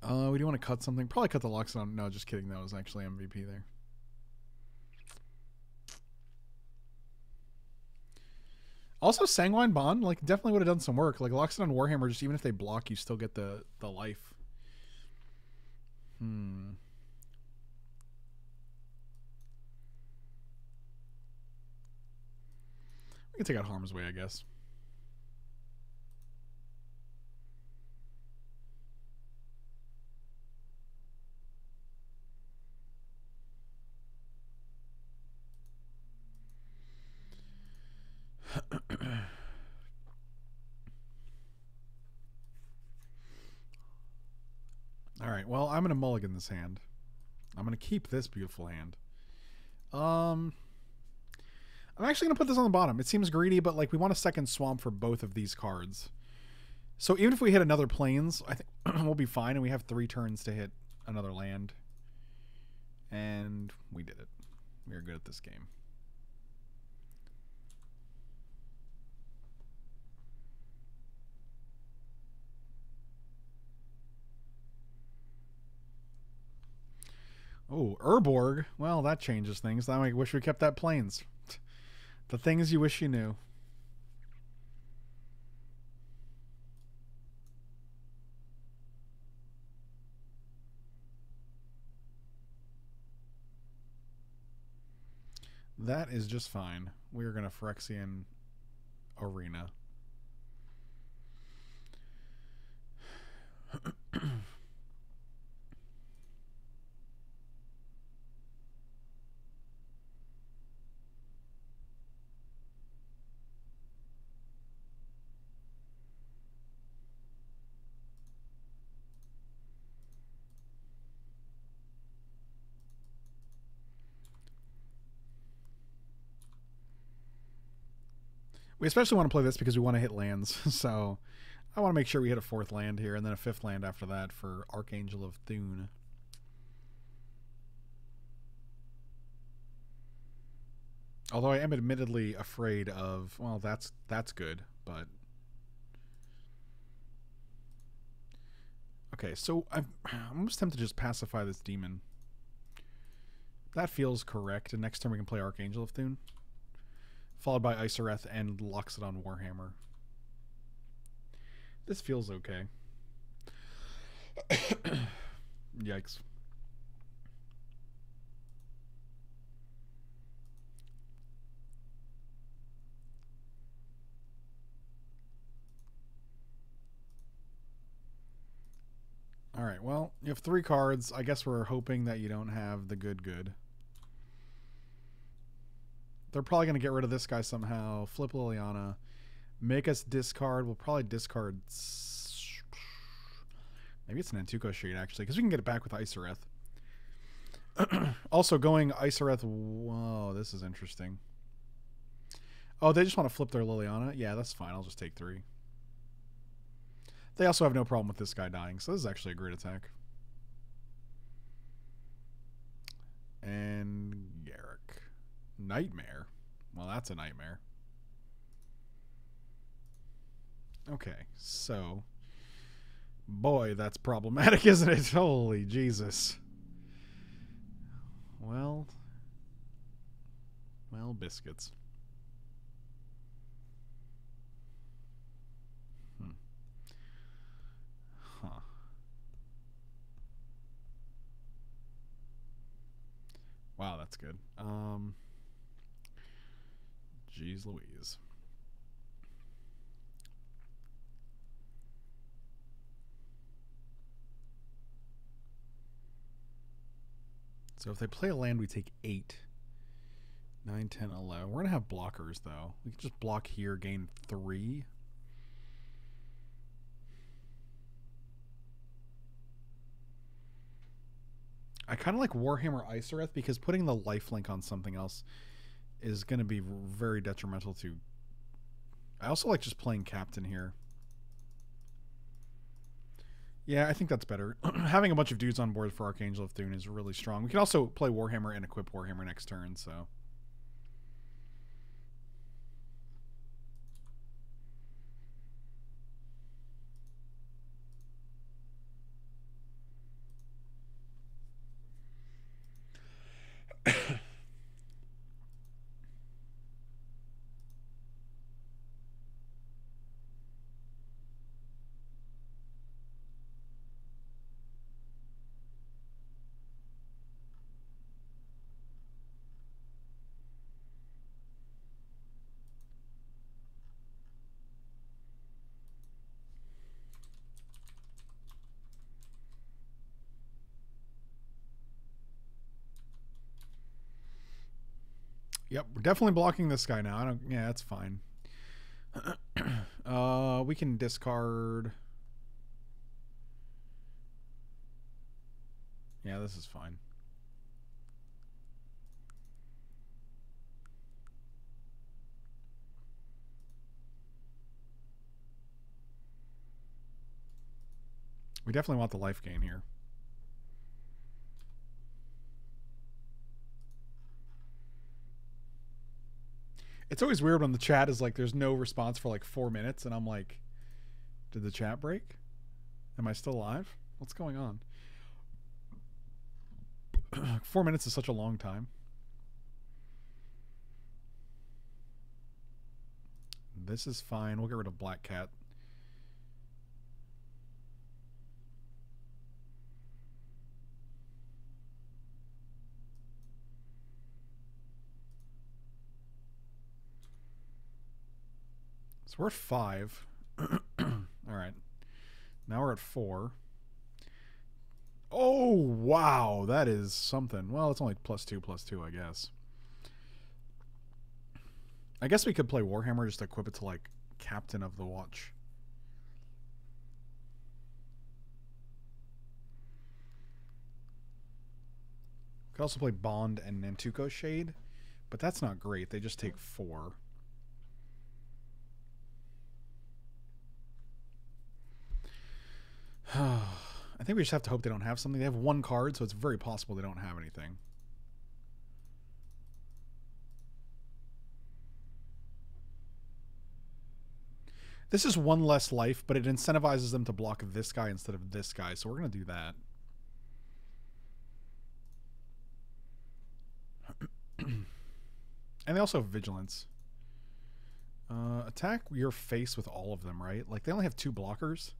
Speaker 1: Uh, we do want to cut something. Probably cut the Loxodon. No, just kidding. That was actually MVP there. Also, Sanguine Bond, like, definitely would have done some work. Like, Loxodon Warhammer, just even if they block, you still get the, the life. Hmm. We can take out Harm's Way, I guess. All right. Well, I'm going to mulligan this hand. I'm going to keep this beautiful hand. Um, I'm actually going to put this on the bottom. It seems greedy, but like we want a second swamp for both of these cards. So even if we hit another plains, I think we'll be fine, and we have three turns to hit another land. And we did it. We are good at this game. Oh, Urborg. Well, that changes things. Now I wish we kept that plains. The things you wish you knew. That is just fine. We're going to Phyrexian Arena. We especially want to play this because we want to hit lands. So I want to make sure we hit a fourth land here and then a fifth land after that for Archangel of Thune. Although I am admittedly afraid of, well, that's that's good, but okay. So I'm, I'm almost tempted to just pacify this demon. That feels correct. And next time we can play Archangel of Thune followed by Isareth and Loxodon Warhammer. This feels okay. Yikes. All right, well, you have three cards. I guess we're hoping that you don't have the good good. They're probably going to get rid of this guy somehow. Flip Liliana. Make us discard. We'll probably discard. Maybe it's an Nantuko Shade, actually, because we can get it back with Isareth. also, going Isareth. Whoa, this is interesting. Oh, they just want to flip their Liliana? Yeah, that's fine. I'll just take three. They also have no problem with this guy dying, so this is actually a great attack. And. Nightmare. Well, that's a nightmare. Okay, so... Boy, that's problematic, isn't it? Holy Jesus. Well... Well, biscuits. Wow, that's good. Um, Jeez Louise. So if they play a land, we take 8. 9, 10, 11. We're going to have blockers, though. We can just block here, gain 3. I kind of like Warhammer Isareth because putting the lifelink on something else is going to be very detrimental to. I also like just playing captain here. Yeah, I think that's better. Having a bunch of dudes on board for Archangel of Thune is really strong. We can also play Warhammer and equip Warhammer next turn, so. Yep, we're definitely blocking this guy now. I don't. Yeah, that's fine. uh, we can discard. Yeah, this is fine. We definitely want the life gain here. It's always weird when the chat is like, there's no response for like four minutes, and I'm like, did the chat break? Am I still alive? What's going on? four minutes is such a long time. This is fine. We'll get rid of Black Cat. So we're at five. All right. Now we're at four. Oh, wow. That is something. Well, it's only plus two, plus two, I guess. I guess we could play Warhammer, just equip it to, like, Captain of the Watch. We could also play Bond and Nantuko Shade, but that's not great. They just take four. I think we just have to hope they don't have something. They have one card, so it's very possible they don't have anything. This is one less life, but it incentivizes them to block this guy instead of this guy, so we're going to do that. and they also have vigilance. Uh, attack your face with all of them, right? Like, they only have two blockers.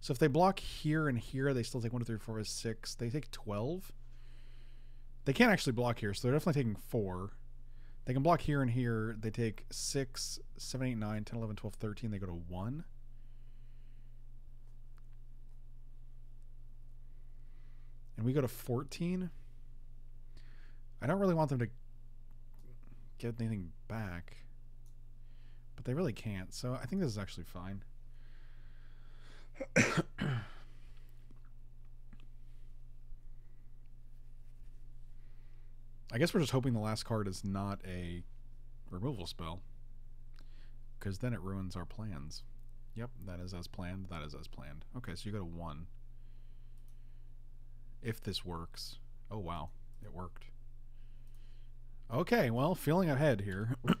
Speaker 1: So if they block here and here, they still take 1, 2, 3, 4, 6. They take 12. They can't actually block here, so they're definitely taking 4. They can block here and here. They take 6, 7, 8, 9, 10, 11, 12, 13. They go to 1. and we go to 14, I don't really want them to get anything back. But they really can't, so I think this is actually fine. I guess we're just hoping the last card is not a removal spell. Because then it ruins our plans. Yep, that is as planned. That is as planned. Okay, so you go to one. If this works. Oh, wow. It worked. Okay, well, feeling ahead here.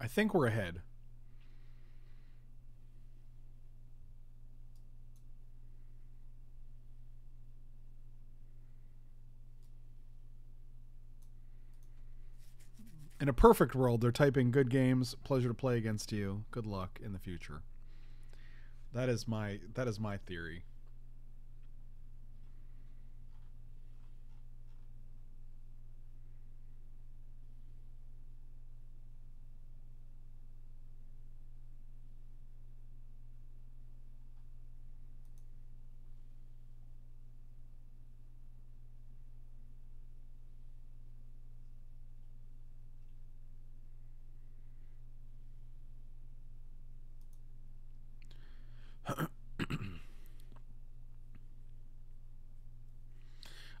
Speaker 1: I think we're ahead. In a perfect world, they're typing good games, pleasure to play against you. Good luck in the future. That is my that is my theory.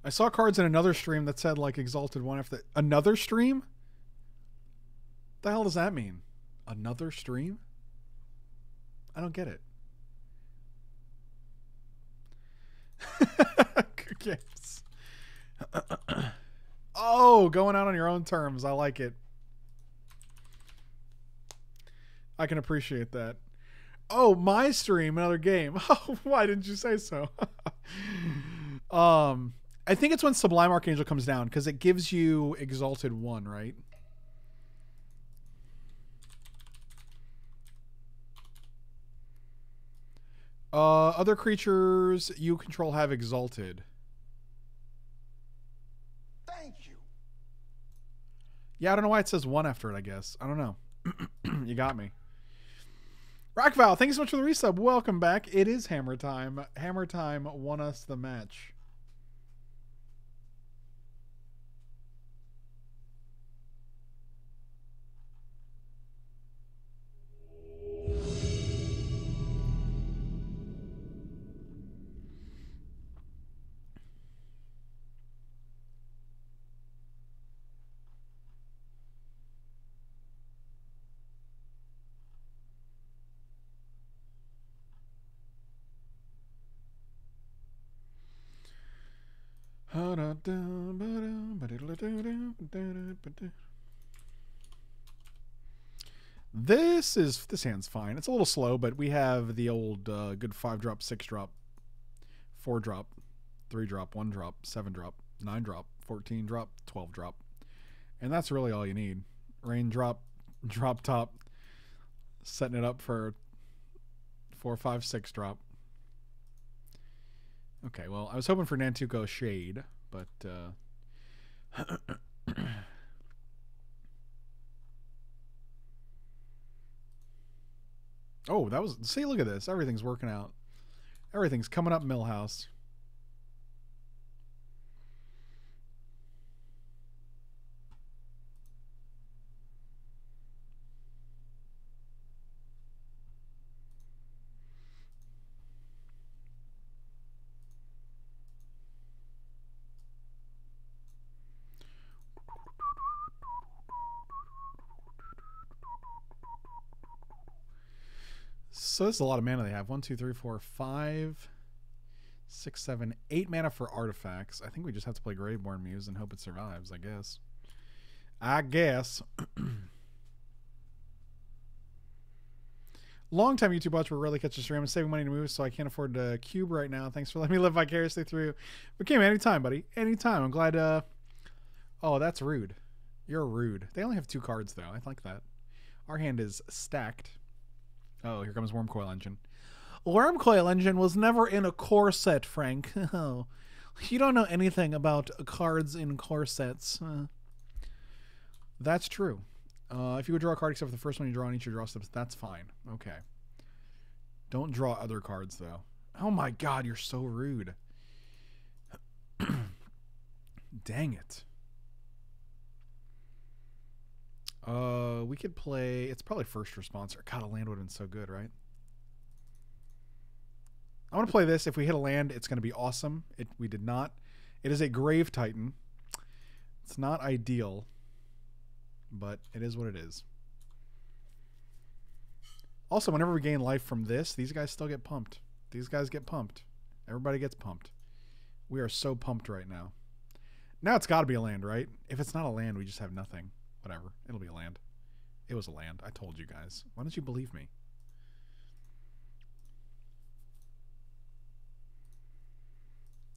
Speaker 1: I saw cards in another stream that said like exalted one after the, another stream. The hell does that mean? Another stream? I don't get it. Games. oh, going out on your own terms. I like it. I can appreciate that. Oh, my stream, another game. Oh, why didn't you say so? um, I think it's when Sublime Archangel comes down because it gives you Exalted 1, right? Uh, other creatures you control have Exalted.
Speaker 2: Thank you.
Speaker 1: Yeah, I don't know why it says 1 after it, I guess. I don't know. you got me. Rockval, thank you so much for the resub. Welcome back. It is Hammer Time. Hammer Time won us the match. This is this hand's fine. It's a little slow, but we have the old uh, good five drop, six drop, four drop, three drop, one drop, seven drop, nine drop, fourteen drop, twelve drop, and that's really all you need. Rain drop, drop top, setting it up for four, five, six drop. Okay, well, I was hoping for Nantuko Shade, but uh, oh, that was see, look at this. Everything's working out. Everything's coming up, Millhouse. So this is a lot of mana they have. One, two, three, four, five, six, seven, eight mana for artifacts. I think we just have to play Graveborn Muse and hope it survives, I guess. I guess. Long time YouTube watch, but rarely catch a stream. I'm saving money to move, so I can't afford to cube right now. Thanks for letting me live vicariously through. But came anytime, buddy. Anytime. I'm glad uh Oh, that's rude. You're rude. They only have two cards though. I like that. Our hand is stacked. Oh, here comes Wurmcoil Engine. Wurmcoil Engine was never in a core set, Frank. Oh, You don't know anything about cards in corsets. Uh, that's true. Uh, if you would draw a card except for the first one you draw on each of your draw steps, that's fine. Okay. Don't draw other cards, though. Oh my god, you're so rude. Dang it. Uh, we could play. It's probably first responder. God, a land would have been so good, right? I want to play this. If we hit a land, it's going to be awesome. It we did not. It is a grave titan. It's not ideal, but it is what it is. Also, whenever we gain life from this, these guys still get pumped. These guys get pumped. Everybody gets pumped. We are so pumped right now. Now it's got to be a land, right? If it's not a land, we just have nothing. Whatever. It'll be a land. It was a land. I told you guys. Why don't you believe me?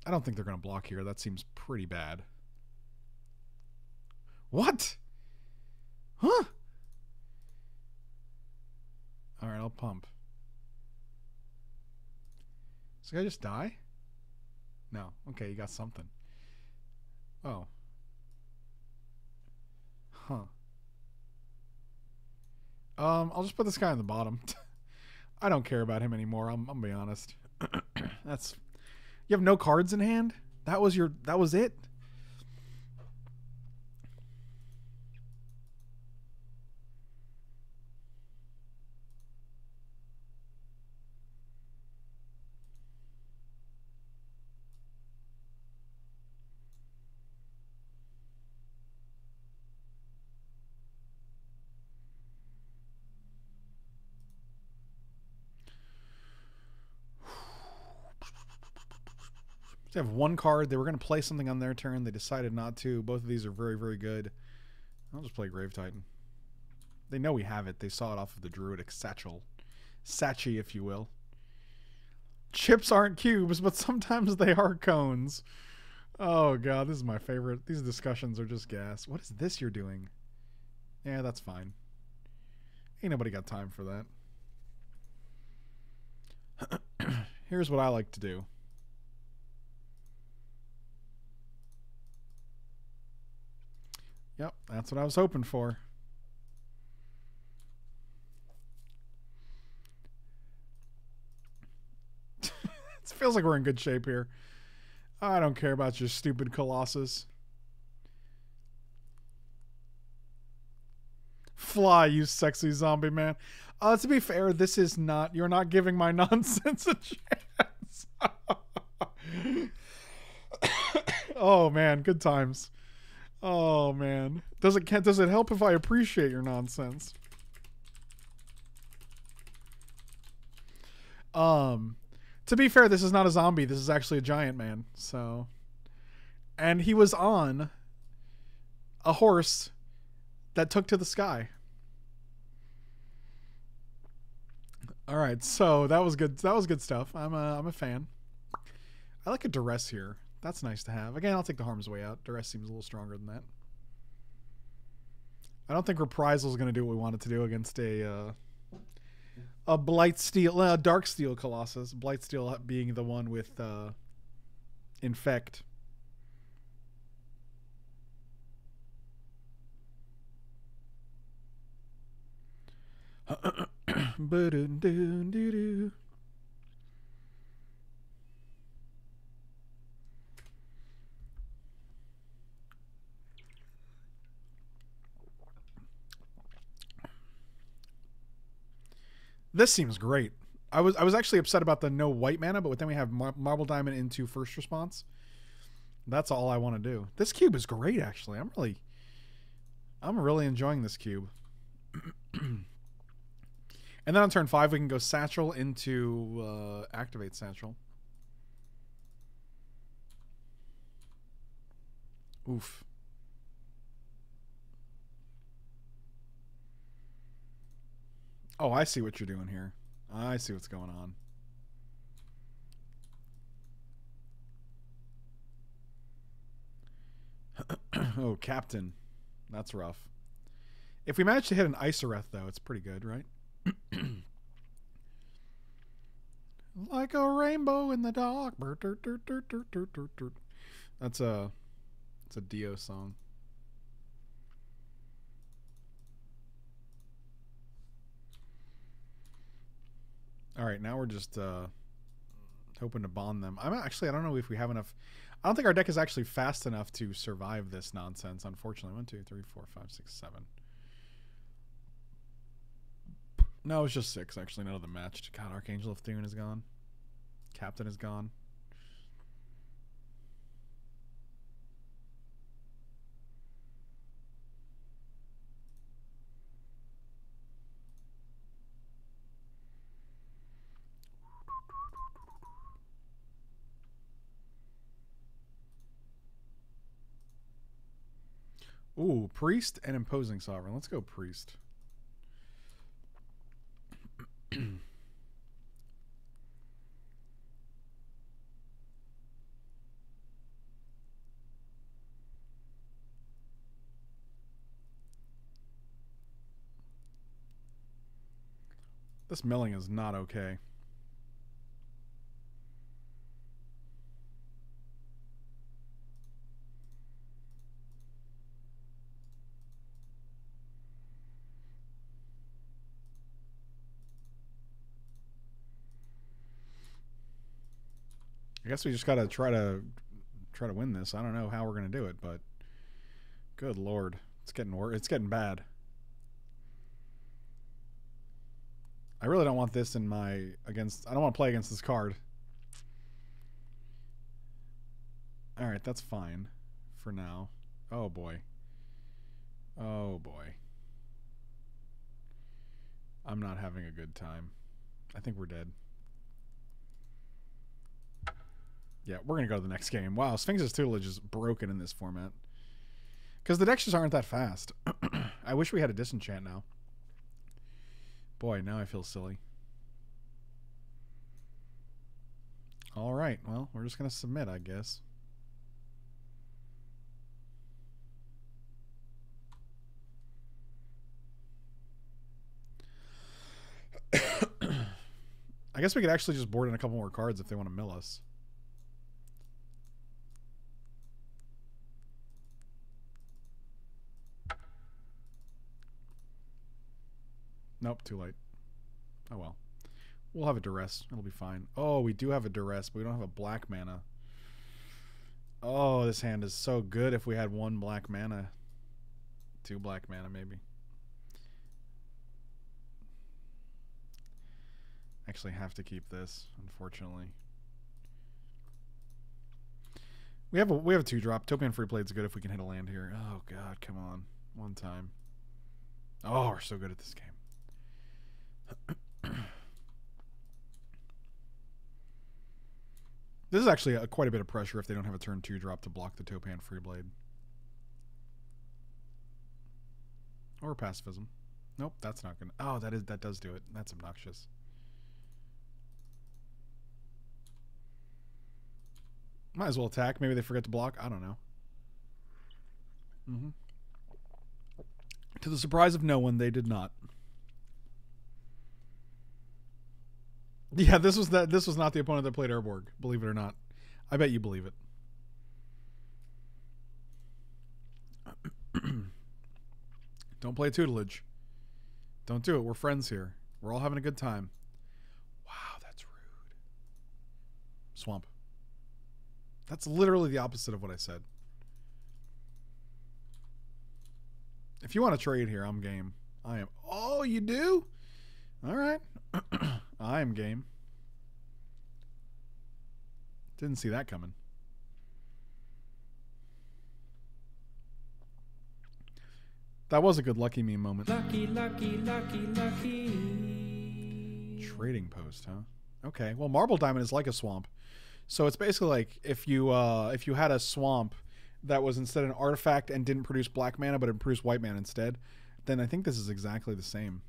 Speaker 1: I don't think they're going to block here. That seems pretty bad. What? Huh? All right, I'll pump. The guy just die? No. Okay, you got something. Oh. Huh. Um, I'll just put this guy on the bottom. I don't care about him anymore. I'm, I'm gonna be honest. That's you have no cards in hand. That was your. That was it. They have one card. They were going to play something on their turn. They decided not to. Both of these are very, very good. I'll just play Grave Titan. They know we have it. They saw it off of the Druidic Satchel. Sachi, if you will. Chips aren't cubes, but sometimes they are cones. Oh, God. This is my favorite. These discussions are just gas. What is this you're doing? Yeah, that's fine. Ain't nobody got time for that. Here's what I like to do. Yep, that's what I was hoping for. it feels like we're in good shape here. I don't care about your stupid Colossus. Fly, you sexy zombie man. Uh, to be fair, this is not. You're not giving my nonsense a chance. oh man, good times. Oh man, does it does it help if I appreciate your nonsense? Um, to be fair, this is not a zombie. This is actually a giant man. So, and he was on a horse that took to the sky. All right, so that was good. That was good stuff. I'm a I'm a fan. I like a duress here. That's nice to have. Again, I'll take the harm's way out. Duress seems a little stronger than that. I don't think Reprisal is going to do what we wanted to do against a uh, a Blightsteel, uh, Darksteel Colossus. Blightsteel being the one with uh, Infect. This seems great. I was I was actually upset about the no white mana, but then we have Mar- Marble Diamond into first response. That's all I want to do. This cube is great, actually. I'm really, I'm really enjoying this cube. and then on turn five, we can go Satchel into uh, activate Satchel. Oof. Oh, I see what you're doing here. I see what's going on. oh, Captain. That's rough. If we manage to hit an Isareth, though, it's pretty good, right? like a rainbow in the dark. That's a it's a Dio song. All right, now we're just uh, hoping to bond them. I'm actually I don't know if we have enough. I don't think our deck is actually fast enough to survive this nonsense. Unfortunately, one, two, three, four, five, six, seven. No, it's just six actually. None of them matched. God, Archangel of Thune is gone. Captain is gone. Ooh, priest and imposing sovereign. Let's go priest. this milling is not okay. I guess we just gotta try to try to win this. I don't know how we're gonna do it, but good lord, it's getting worse. It's getting bad. I really don't want this in my against. I don't want to play against this card. All right, that's fine for now. Oh boy. Oh boy. I'm not having a good time. I think we're dead. Yeah, we're gonna go to the next game. Wow, Sphinx's tutelage is broken in this format. Because the decks just aren't that fast. I wish we had a disenchant now. Boy, now I feel silly. Alright, well, we're just gonna submit, I guess. I guess we could actually just board in a couple more cards if they want to mill us. Nope, too late. Oh well. We'll have a duress. It'll be fine. Oh, we do have a duress, but we don't have a black mana. Oh, this hand is so good if we had one black mana. Two black mana, maybe. Actually have to keep this, unfortunately. We have a we have a two drop. Topan free is good if we can hit a land here. Oh god, come on. One time. Oh, we're so good at this game. this is actually a, quite a bit of pressure if they don't have a turn two drop to block the Topan Freeblade. Or pacifism. Nope, that's not gonna. Oh, that is that does do it. That's obnoxious. Might as well attack. Maybe they forget to block. I don't know. Mm-hmm. To the surprise of no one, they did not. Yeah, this was that. This was not the opponent that played Airborg. Believe it or not, I bet you believe it. Don't play tutelage. Don't do it. We're friends here. We're all having a good time. Wow, that's rude. Swamp. That's literally the opposite of what I said. If you want to trade here, I'm game. I am. Oh, you do? All right. I am game. Didn't see that coming. That was a good lucky me moment.
Speaker 2: Lucky, lucky, lucky, lucky.
Speaker 1: Trading post, huh? Okay. Well, marble diamond is like a swamp. So it's basically like if you uh if you had a swamp that was instead an artifact and didn't produce black mana but it produced white mana instead, then I think this is exactly the same.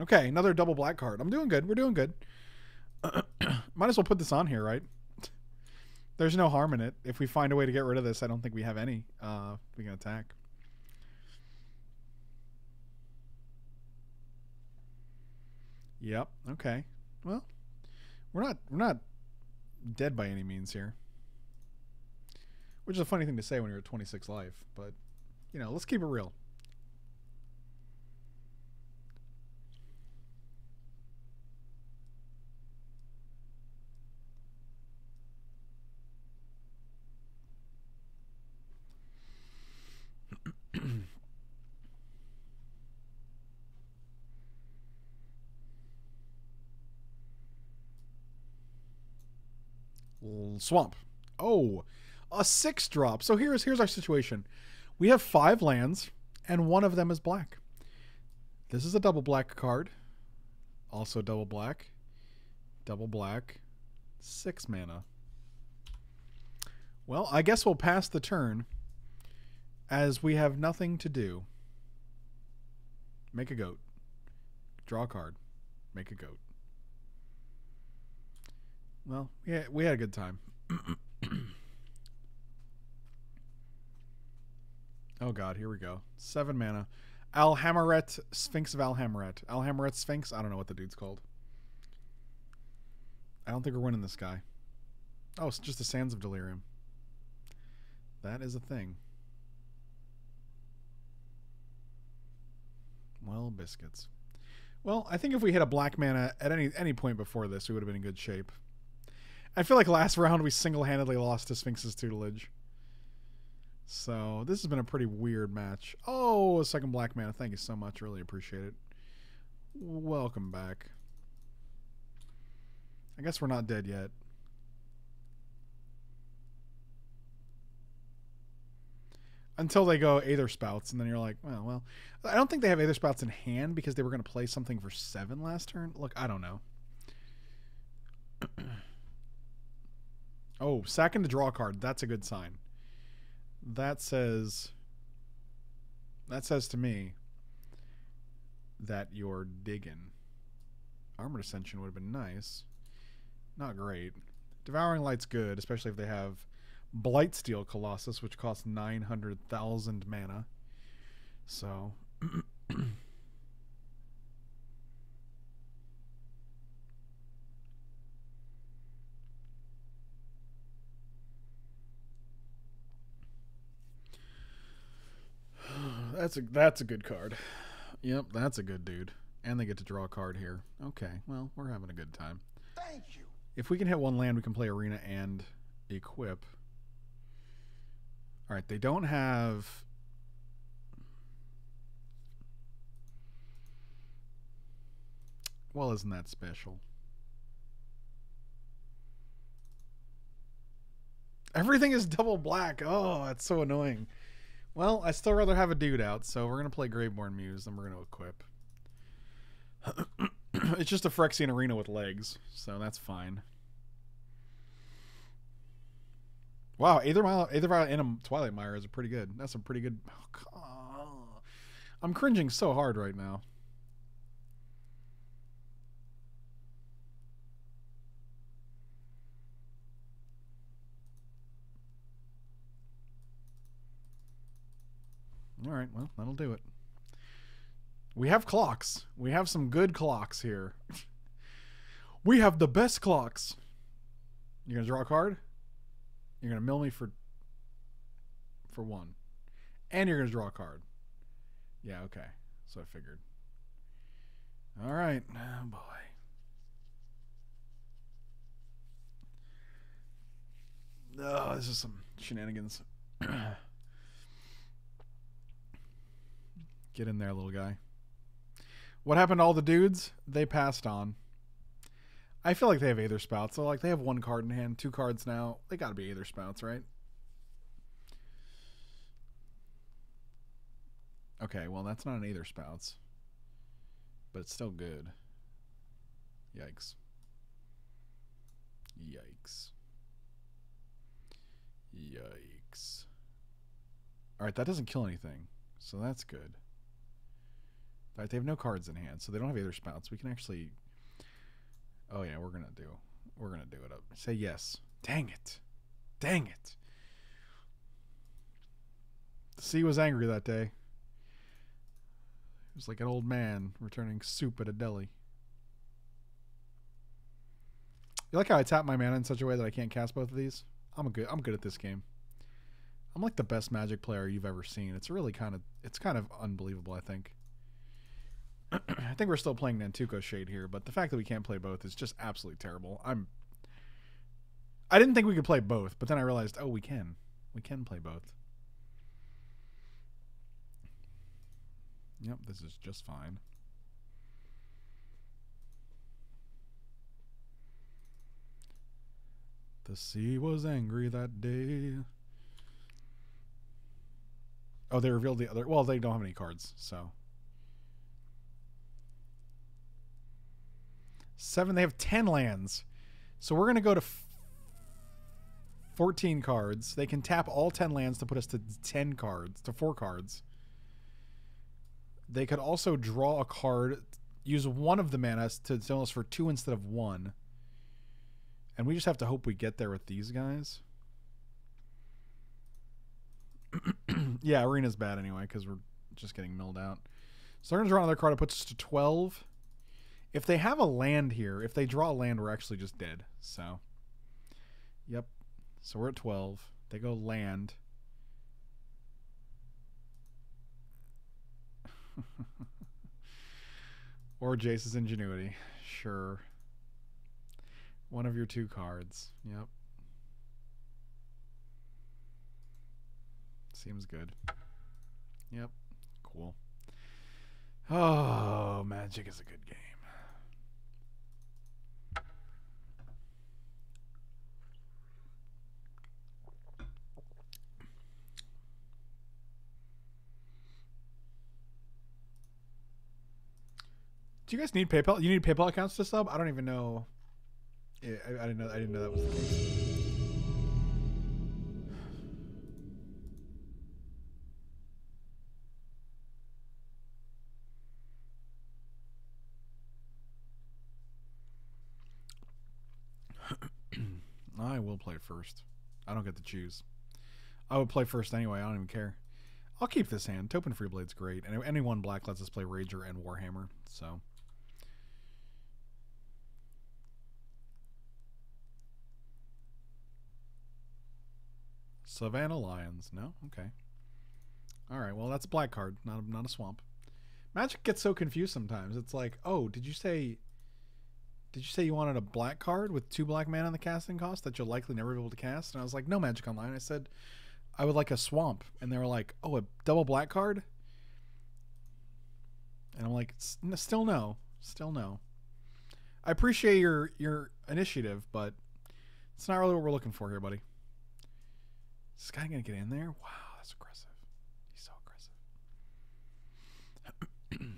Speaker 1: Okay, another double black card. I'm doing good. We're doing good. Might as well put this on here, right? There's no harm in it. If we find a way to get rid of this, I don't think we have any. Uh, we can attack. Yep. Okay. Well, we're not we're not dead by any means here. Which is a funny thing to say when you're at 26 life, but you know, let's keep it real. L- Swamp. Oh, a six drop. So here's here's our situation. We have five lands, and one of them is black. This is a double black card. Also double black. Double black. Six mana. Well, I guess we'll pass the turn as we have nothing to do. Make a goat. Draw a card. Make a goat. Well, yeah, we had a good time. oh god, here we go. Seven mana. Alhammarret, Sphinx of Alhammarret. Alhammarret Sphinx? I don't know what the dude's called. I don't think we're winning this guy. Oh, it's just the Sands of Delirium. That is a thing. Well, biscuits. Well, I think if we hit a black mana at any any point before this, we would have been in good shape. I feel like last round we single-handedly lost to Sphinx's tutelage. So this has been a pretty weird match. Oh, a second black mana. Thank you so much. Really appreciate it. Welcome back. I guess we're not dead yet. Until they go Aether Spouts, and then you're like, well, well. I don't think they have Aether Spouts in hand because they were going to play something for seven last turn. Look, I don't know. oh, sacking to draw card. That's a good sign. That says. That says to me that you're digging. Armored Ascension would have been nice. Not great. Devouring Light's good, especially if they have Blightsteel Colossus, which costs 900,000 mana. So. that's a that's a good card. Yep, that's a good dude. And they get to draw a card here. Okay, well, we're having a good time.
Speaker 3: Thank you.
Speaker 1: If we can hit one land, we can play Arena and equip. All right, they don't have. Well, isn't that special? Everything is double black. Oh, that's so annoying. Well, I still rather have a dude out, so we're gonna play Graveborn Muse, then we're gonna equip. it's just a Phyrexian arena with legs, so that's fine. Wow, either Mile, Aether Vial and a Twilight Mire is pretty good. That's a pretty good. Oh, I'm cringing so hard right now. All right, well, that'll do it. We have clocks. We have some good clocks here. we have the best clocks. You're gonna draw a card. You're gonna mill me for for one, and you're gonna draw a card. Yeah, okay. So I figured. All right. Oh boy. Oh, this is some shenanigans. Get in there, little guy. What happened to all the dudes? They passed on. I feel like they have Aether Spouts. So like they have one card in hand, two cards now. They got to be Aether Spouts, right? Okay, well that's not an Aether Spouts, but it's still good. Yikes! Yikes! Yikes! All right, that doesn't kill anything, so that's good. Right, they have no cards in hand, so they don't have Aether Spouts. We can actually Oh yeah, we're gonna do. We're gonna do it up. Say yes. Dang it. Dang it. The sea was angry that day. It was like an old man returning soup at a deli. You like how I tap my mana in such a way that I can't cast both of these? I'm a good. I'm good at this game. I'm like the best Magic player you've ever seen. It's really kind of. It's kind of unbelievable. I think. I think we're still playing Nantuko Shade here, but the fact that we can't play both is just absolutely terrible. I'm. I didn't think we could play both, but then I realized, oh, we can. We can play both. Yep, this is just fine. The sea was angry that day. Oh, they revealed the other. Well, they don't have any cards, so. Seven. They have ten lands, so we're gonna go to f- fourteen cards. They can tap all ten lands to put us to ten cards, to four cards. They could also draw a card, use one of the mana to tell us for two instead of one. And we just have to hope we get there with these guys. yeah, arena's bad anyway because we're just getting milled out. So they're gonna draw another card that puts us to twelve. If they have a land here, if they draw a land, we're actually just dead. So, yep. So we're at twelve. They go land. or Jace's ingenuity. Sure. One of your two cards. Yep. Seems good. Yep. Cool. Oh, Magic is a good game. Do you guys need PayPal? You need PayPal accounts to sub? I don't even know. Yeah, I, I didn't know. I didn't know that was the case. I will play first. I don't get to choose. I would play first anyway. I don't even care. I'll keep this hand. Topan Freeblade's great, and any one black lets us play Rager and Warhammer. So. Savannah Lions. No? Okay. All right. Well, that's a black card, not a, not a swamp. Magic gets so confused sometimes. It's like, oh, did you say did you say you wanted a black card with two black mana on the casting cost that you'll likely never be able to cast? And I was like, no Magic Online. I said I would like a swamp, and they were like, oh, a double black card. And I'm like, still no, still no. I appreciate your your initiative, but it's not really what we're looking for here, buddy. Is this guy gonna get in there? Wow, that's aggressive. He's so aggressive.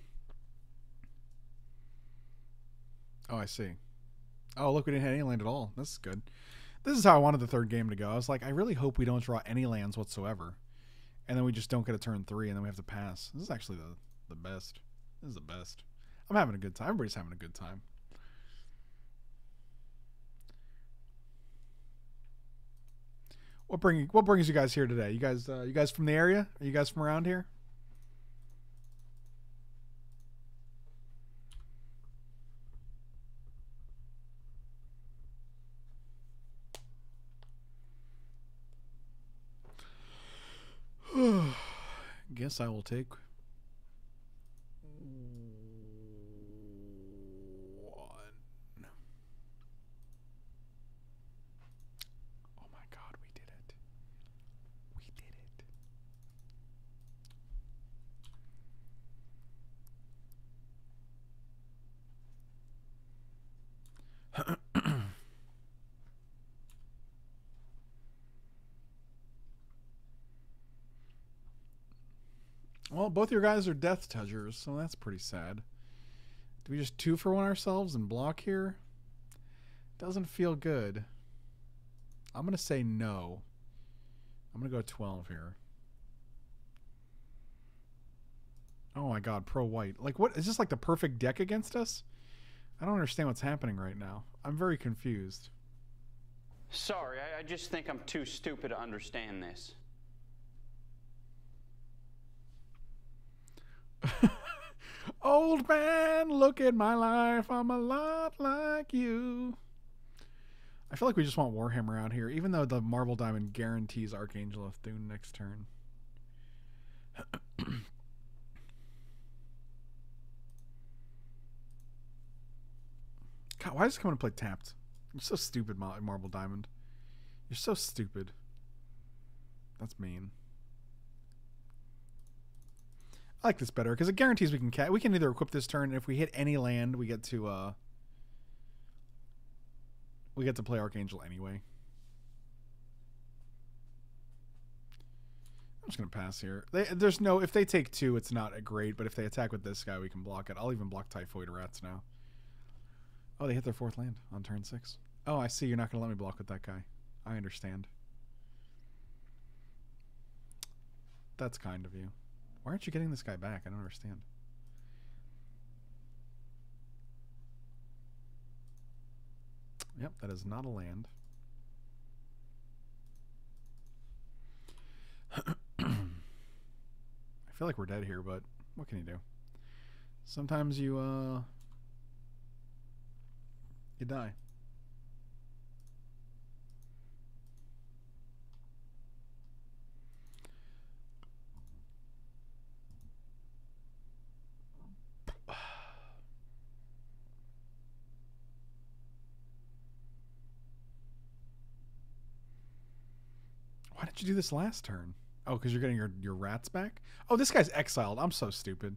Speaker 1: oh, I see. Oh, look, we didn't have any land at all. This is good. This is how I wanted the third game to go. I was like, I really hope we don't draw any lands whatsoever. And then we just don't get a turn three, and then we have to pass. This is actually the, the best. This is the best. I'm having a good time. Everybody's having a good time. What bring what brings you guys here today? You guys uh, you guys from the area? Are you guys from around here? Guess I will take Oh my god, we did it. We did it. Well, both your guys are death touchers, so that's pretty sad. Do we just two for one ourselves and block here? Doesn't feel good. I'm going to say no. I'm going to go 12 here. Oh my god, pro white. Like what is this like the perfect deck against us? I don't understand what's happening right now. I'm very confused.
Speaker 3: Sorry, I, I just think I'm too stupid to understand this.
Speaker 1: Old man, look at my life. I'm a lot like you. I feel like we just want Warhammer out here, even though the Marble Diamond guarantees Archangel of Thune next turn. God, why does it come to play tapped? You're so stupid, Marble Diamond. You're so stupid. That's mean. I like this better because it guarantees we can ca- we can either equip this turn, and if we hit any land, we get to uh we get to play Archangel anyway. I'm just gonna pass here. They, there's no if they take two, it's not a great. But if they attack with this guy, we can block it. I'll even block Typhoid Rats now. Oh, they hit their fourth land on turn six. Oh, I see. You're not gonna let me block with that guy. I understand. That's kind of you. Why aren't you getting this guy back? I don't understand. Yep, that is not a land. I feel like we're dead here, but what can you do? Sometimes you uh you die. Why did you do this last turn? Oh, because you're getting your, your rats back? Oh, this guy's exiled. I'm so stupid.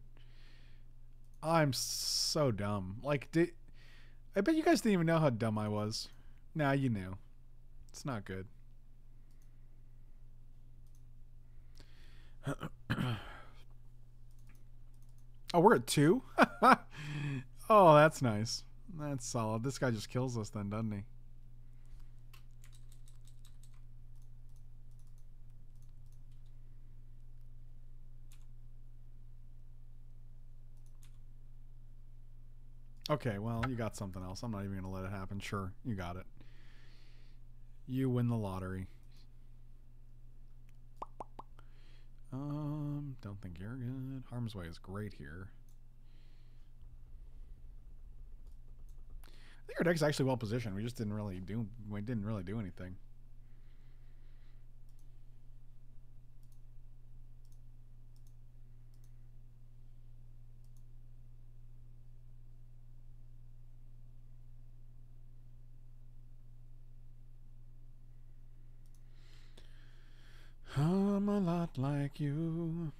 Speaker 1: I'm so dumb. Like, did I bet you guys didn't even know how dumb I was. Nah, you knew. It's not good. oh, we're at two? oh, that's nice. That's solid. This guy just kills us then, doesn't he? Okay, well, you got something else. I'm not even going to let it happen. Sure, you got it. You win the lottery. Um, don't think you're good. Harm's Way is great here. I think our deck's actually well positioned. We just didn't really do we didn't really do anything. Lot like you.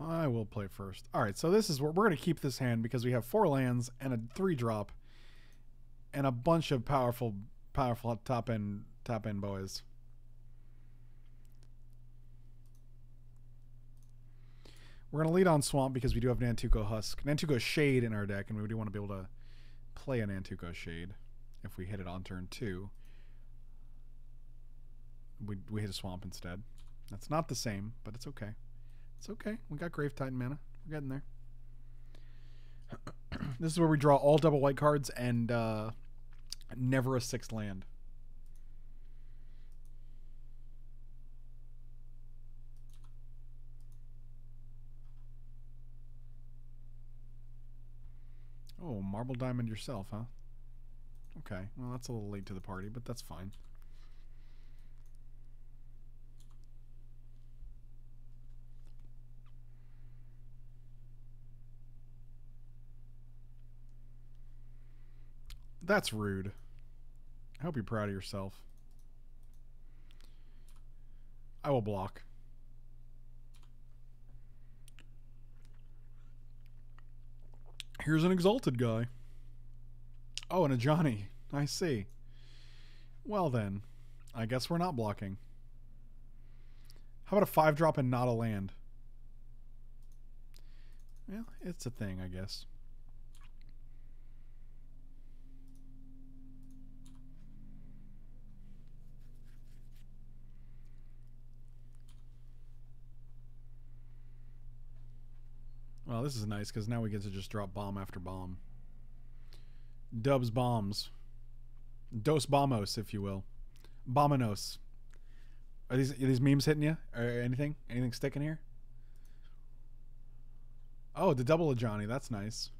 Speaker 1: I will play first. All right, so this is where we're going to keep this hand because we have four lands and a three drop and a bunch of powerful, powerful top end top end boys. We're going to lead on Swamp because we do have Nantuko Husk. Nantuko Shade in our deck, and we do want to be able to play a Nantuko Shade if we hit it on turn two. We, we hit a Swamp instead. That's not the same, but it's okay. It's okay. We got Grave Titan mana. We're getting there. this is where we draw all double white cards and uh, never a sixth land. Oh, Marble Diamond yourself, huh? Okay, well, that's a little late to the party, but that's fine. That's rude. I hope you're proud of yourself. I will block. Here's an exalted guy. Oh, and Ajani. I see. Well then, I guess we're not blocking. How about a five drop and not a land? Well, it's a thing, I guess. Well, this is nice because now we get to just drop bomb after bomb. Dubs bombs. Dos Bombos, if you will. Bominos. Are these are these memes hitting you? Or anything? Anything sticking here? Oh, the double Ajani. That's nice.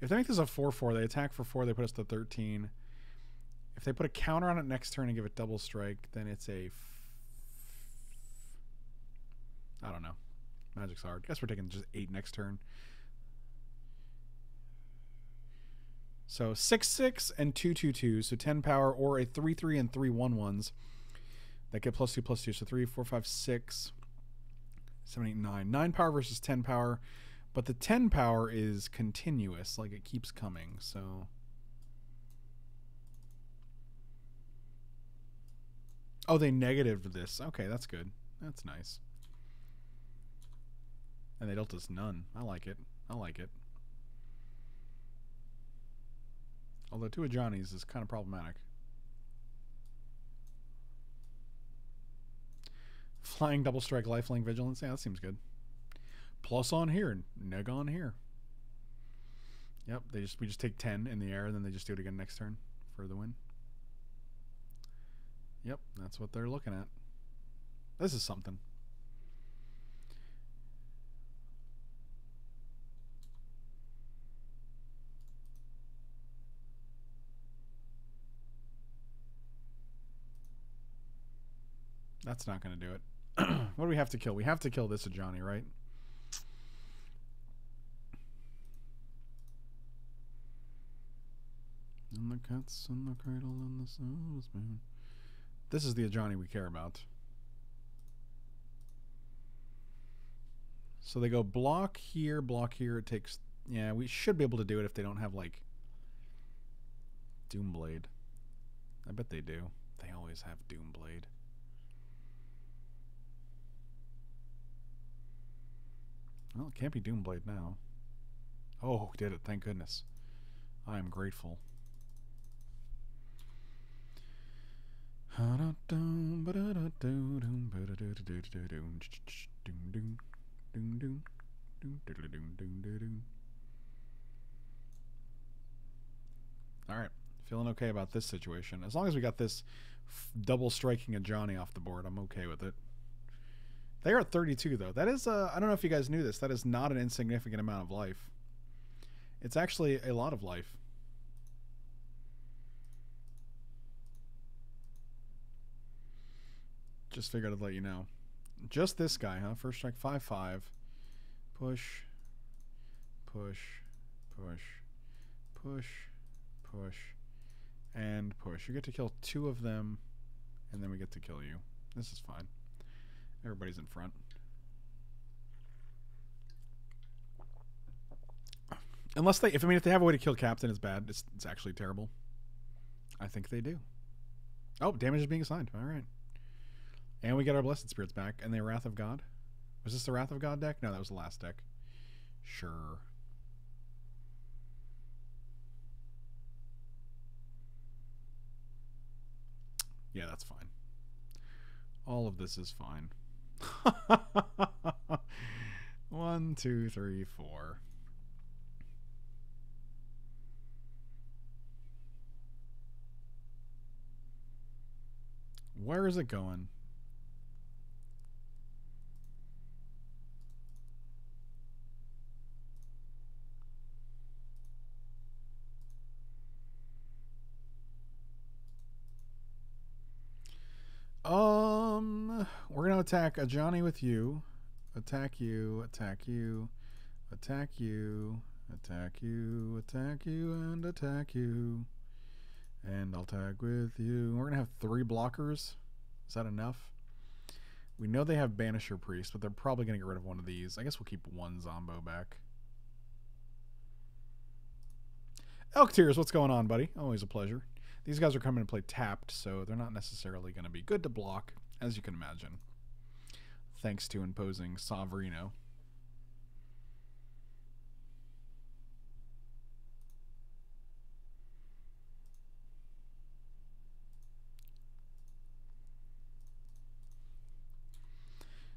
Speaker 1: If they make this a 4 4, they attack for 4, they put us to 13. If they put a counter on it next turn and give it double strike, then it's a. F- I don't know. Magic's hard. Guess we're taking just 8 next turn. So 6 6 and 2 2 2. So 10 power or a 3 3 and 3 1 1s that get plus 2 plus 2. So 3, 4, 5, 6, 7, 8, 9. 9 power versus 10 power. But the 10 power is continuous. Like it keeps coming. So. Oh, they negative this. Okay, that's good. That's nice. And they dealt us none. I like it. I like it. Although two of Johnny's is kind of problematic. Flying double strike, lifelink vigilance. Yeah, that seems good. Plus on here, and neg on here. Yep, they just we just take ten in the air, and then they just do it again next turn for the win. Yep, that's what they're looking at. This is something. That's not going to do it. what do we have to kill? We have to kill this Ajani, right? And the cats in the cradle and the salesman. This is the Ajani we care about. So they go block here, block here. It takes. Yeah, we should be able to do it if they don't have, like, Doom Blade. I bet they do. They always have Doom Blade. Well, it can't be Doom Blade now. Oh, did it. Thank goodness. I am grateful. All right, feeling okay about this situation. As long as we got this double striking Ajani off the board, I'm okay with it. They are at 32 though. That is, uh, I don't know if you guys knew this. That is not an insignificant amount of life. It's actually a lot of life. Just figured I'd let you know. Just this guy, huh? First strike, five five. Push, push, push, push, push, and push. You get to kill two of them, and then we get to kill you. This is fine. Everybody's in front. Unless they, if I mean, if they have a way to kill Captain, it's bad. It's, it's actually terrible. I think they do. Oh, damage is being assigned. All right. And we get our Blessed Spirits back. And the Wrath of God. Was this the Wrath of God deck? No, that was the last deck. Sure. Yeah, that's fine. All of this is fine. One, two, three, four. Where is it going? Um, attack a Johnny with you, attack you, attack you, attack you, attack you, attack you, and attack you, and I'll tag with you. We're gonna have three blockers. Is that enough? We know they have Banisher Priest, but they're probably gonna get rid of one of these. I guess we'll keep one Zombo back. Elk Tears, what's going on, buddy? Always a pleasure. These guys are coming to play tapped, so they're not necessarily going to be good to block, as you can imagine. Thanks to Imposing Sovereign.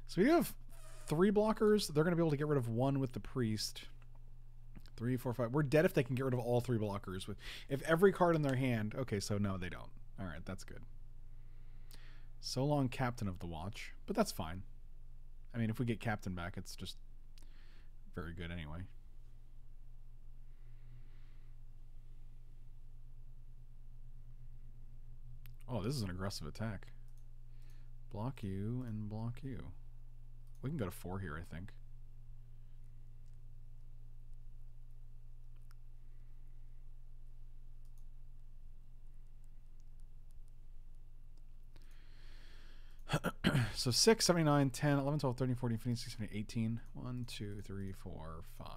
Speaker 1: So we have three blockers. They're going to be able to get rid of one with the priest. Three, four, five. We're dead if they can get rid of all three blockers. With if every card in their hand. Okay, so no, they don't. All right, that's good. So long, captain of the watch, but that's fine. I mean, if we get captain back, it's just very good anyway. Oh, this is an aggressive attack. Block you and block you. We can go to four here, I think. so 6, 79, 10, 11, 12, 13, 14, 15, 16, 17, 18. 1, 2, 3, 4, 5.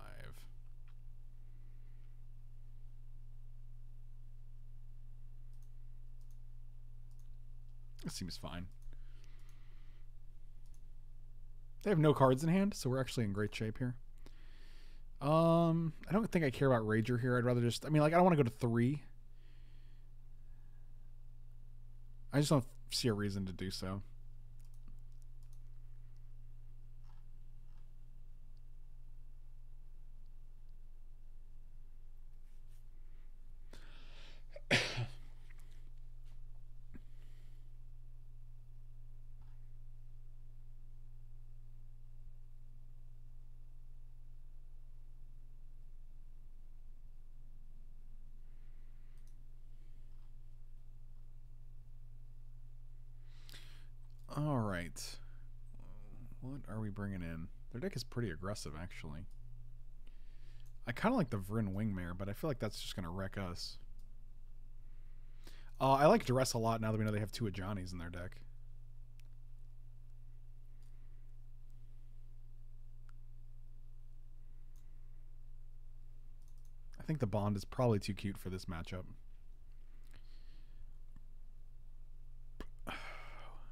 Speaker 1: This seems fine. They have no cards in hand, so we're actually in great shape here. Um, I don't think I care about Rager here. I'd rather just, I mean, like, I don't want to go to three. I just don't see a reason to do so. All right. What are we bringing in? Their deck is pretty aggressive, actually. I kind of like the Vryn Wingmare, but I feel like that's just going to wreck us. Uh, I like Duress a lot now that we know they have two Ajani's in their deck. I think the Bond is probably too cute for this matchup.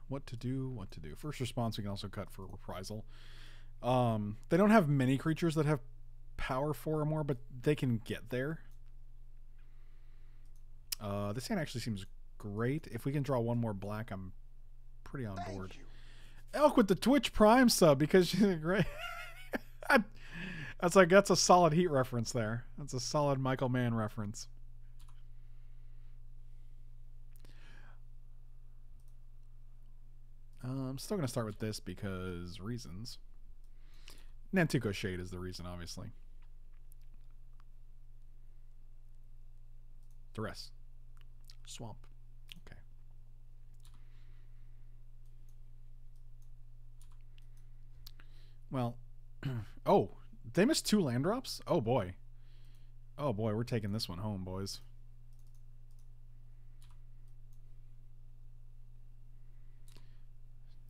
Speaker 1: What to do, what to do. First response we can also cut for reprisal. Um, they don't have many creatures that have power four or more, but they can get there. Uh, this hand actually seems great. If we can draw one more black, I'm pretty on board. Elk with the Twitch Prime sub because she's great. that's like that's a solid Heat reference there. That's a solid Michael Mann reference. Uh, I'm still going to start with this because reasons. Nantuko Shade is the reason, obviously. The rest. Swamp. Okay. Well, oh, they missed two land drops? Oh boy. Oh boy, we're taking this one home, boys.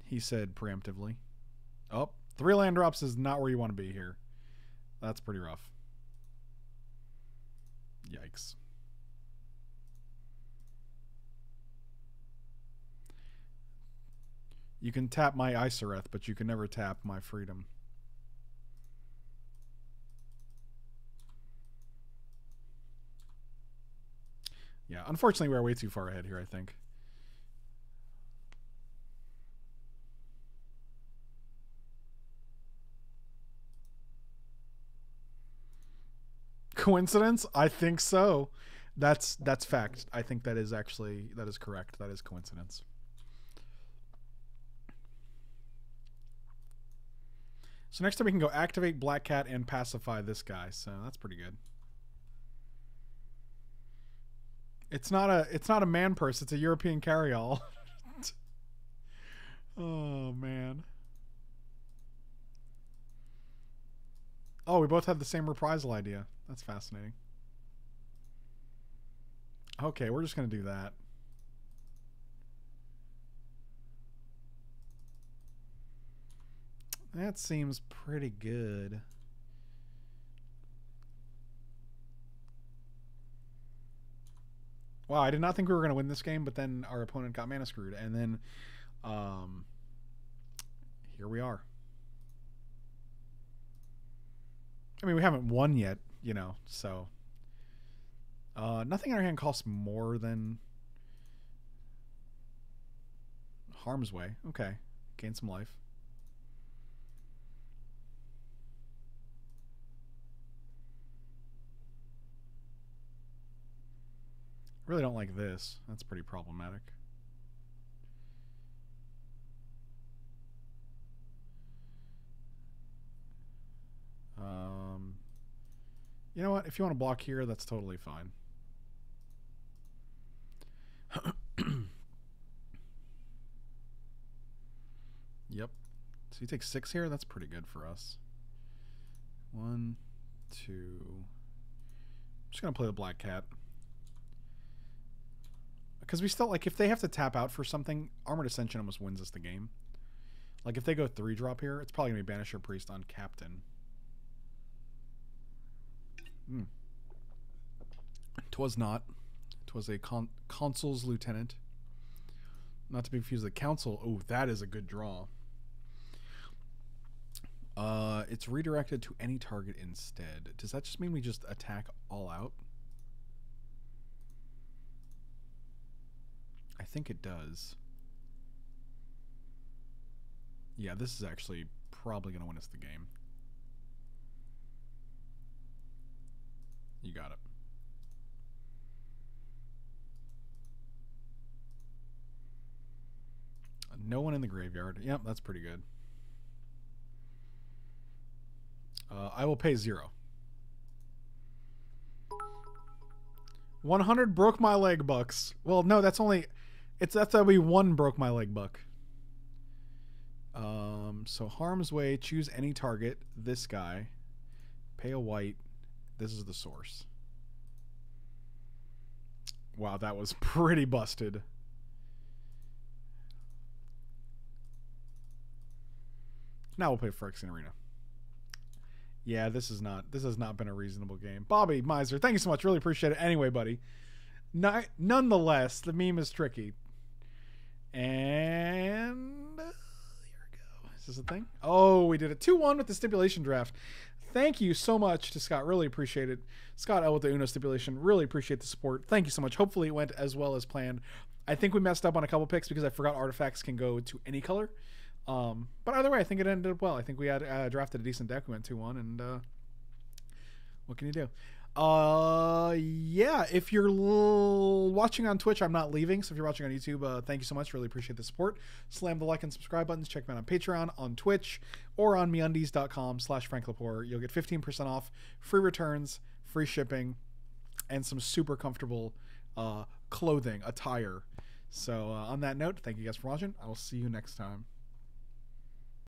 Speaker 1: He said preemptively. Oh, three land drops is not where you want to be here. That's pretty rough. Yikes. You can tap my Isareth, but you can never tap my freedom. Yeah, unfortunately, we're way too far ahead here, I think. Coincidence? I think so. That's that's fact. I think that is actually that is correct. That is coincidence. So next time we can go activate Black Cat and pacify this guy. So that's pretty good. It's not a it's not a man purse. It's a European carryall. oh man. Oh, we both have the same reprisal idea. That's fascinating. Okay, we're just going to do that. That seems pretty good. Wow, I did not think we were going to win this game, but then our opponent got mana screwed. And then um, here we are. I mean, we haven't won yet, you know, so. Uh, nothing in our hand costs more than harm's way. Okay. Gain some life. really don't like this. That's pretty problematic. Um, you know what? If you want to block here, that's totally fine. yep. So you take six here. That's pretty good for us. One, two. I'm just gonna play the black cat because we still like if they have to tap out for something, Armored Ascension almost wins us the game. Like if they go three drop here, it's probably gonna be Banisher Priest on Captain. Twas not. Twas a con- consul's lieutenant. Not to be confused with the council. Oh, that is a good draw. Uh, it's redirected to any target instead. Does that just mean we just attack all out? I think it does. Yeah, this is actually probably going to win us the game. You got it. No one in the graveyard. Yep, that's pretty good. Uh, I will pay zero. 100 broke my leg bucks. Well, no, that's only it's that's that be one broke my leg buck. Um, so harm's way, choose any target. This guy, pay a white. This is the source. Wow, that was pretty busted. Now we'll play Phyrexian Arena. Yeah, this is not this has not been a reasonable game. Bobby Miser, thank you so much. Really appreciate it. Anyway, buddy. Nonetheless, the meme is tricky. And uh, here we go. Is this a thing? Oh, we did a 2 1 with the stipulation draft. Thank you so much to Scott. Really appreciate it. Scott L with the Uno stipulation. Really appreciate the support. Thank you so much. Hopefully, it went as well as planned. I think we messed up on a couple picks because I forgot artifacts can go to any color. Um, but either way, I think it ended up well. I think we had uh, drafted a decent deck. We went 2 1, and uh, what can you do? Uh, yeah. If you're l- watching on Twitch, I'm not leaving. So if you're watching on YouTube, uh, thank you so much. Really appreciate the support. Slam the like and subscribe buttons. Check me out on Patreon, on Twitch, or on meundies.com slash Frank Lepore. You'll get 15% off, free returns, free shipping, and some super comfortable uh, clothing, attire. So uh, on that note, thank you guys for watching. I will see you next time.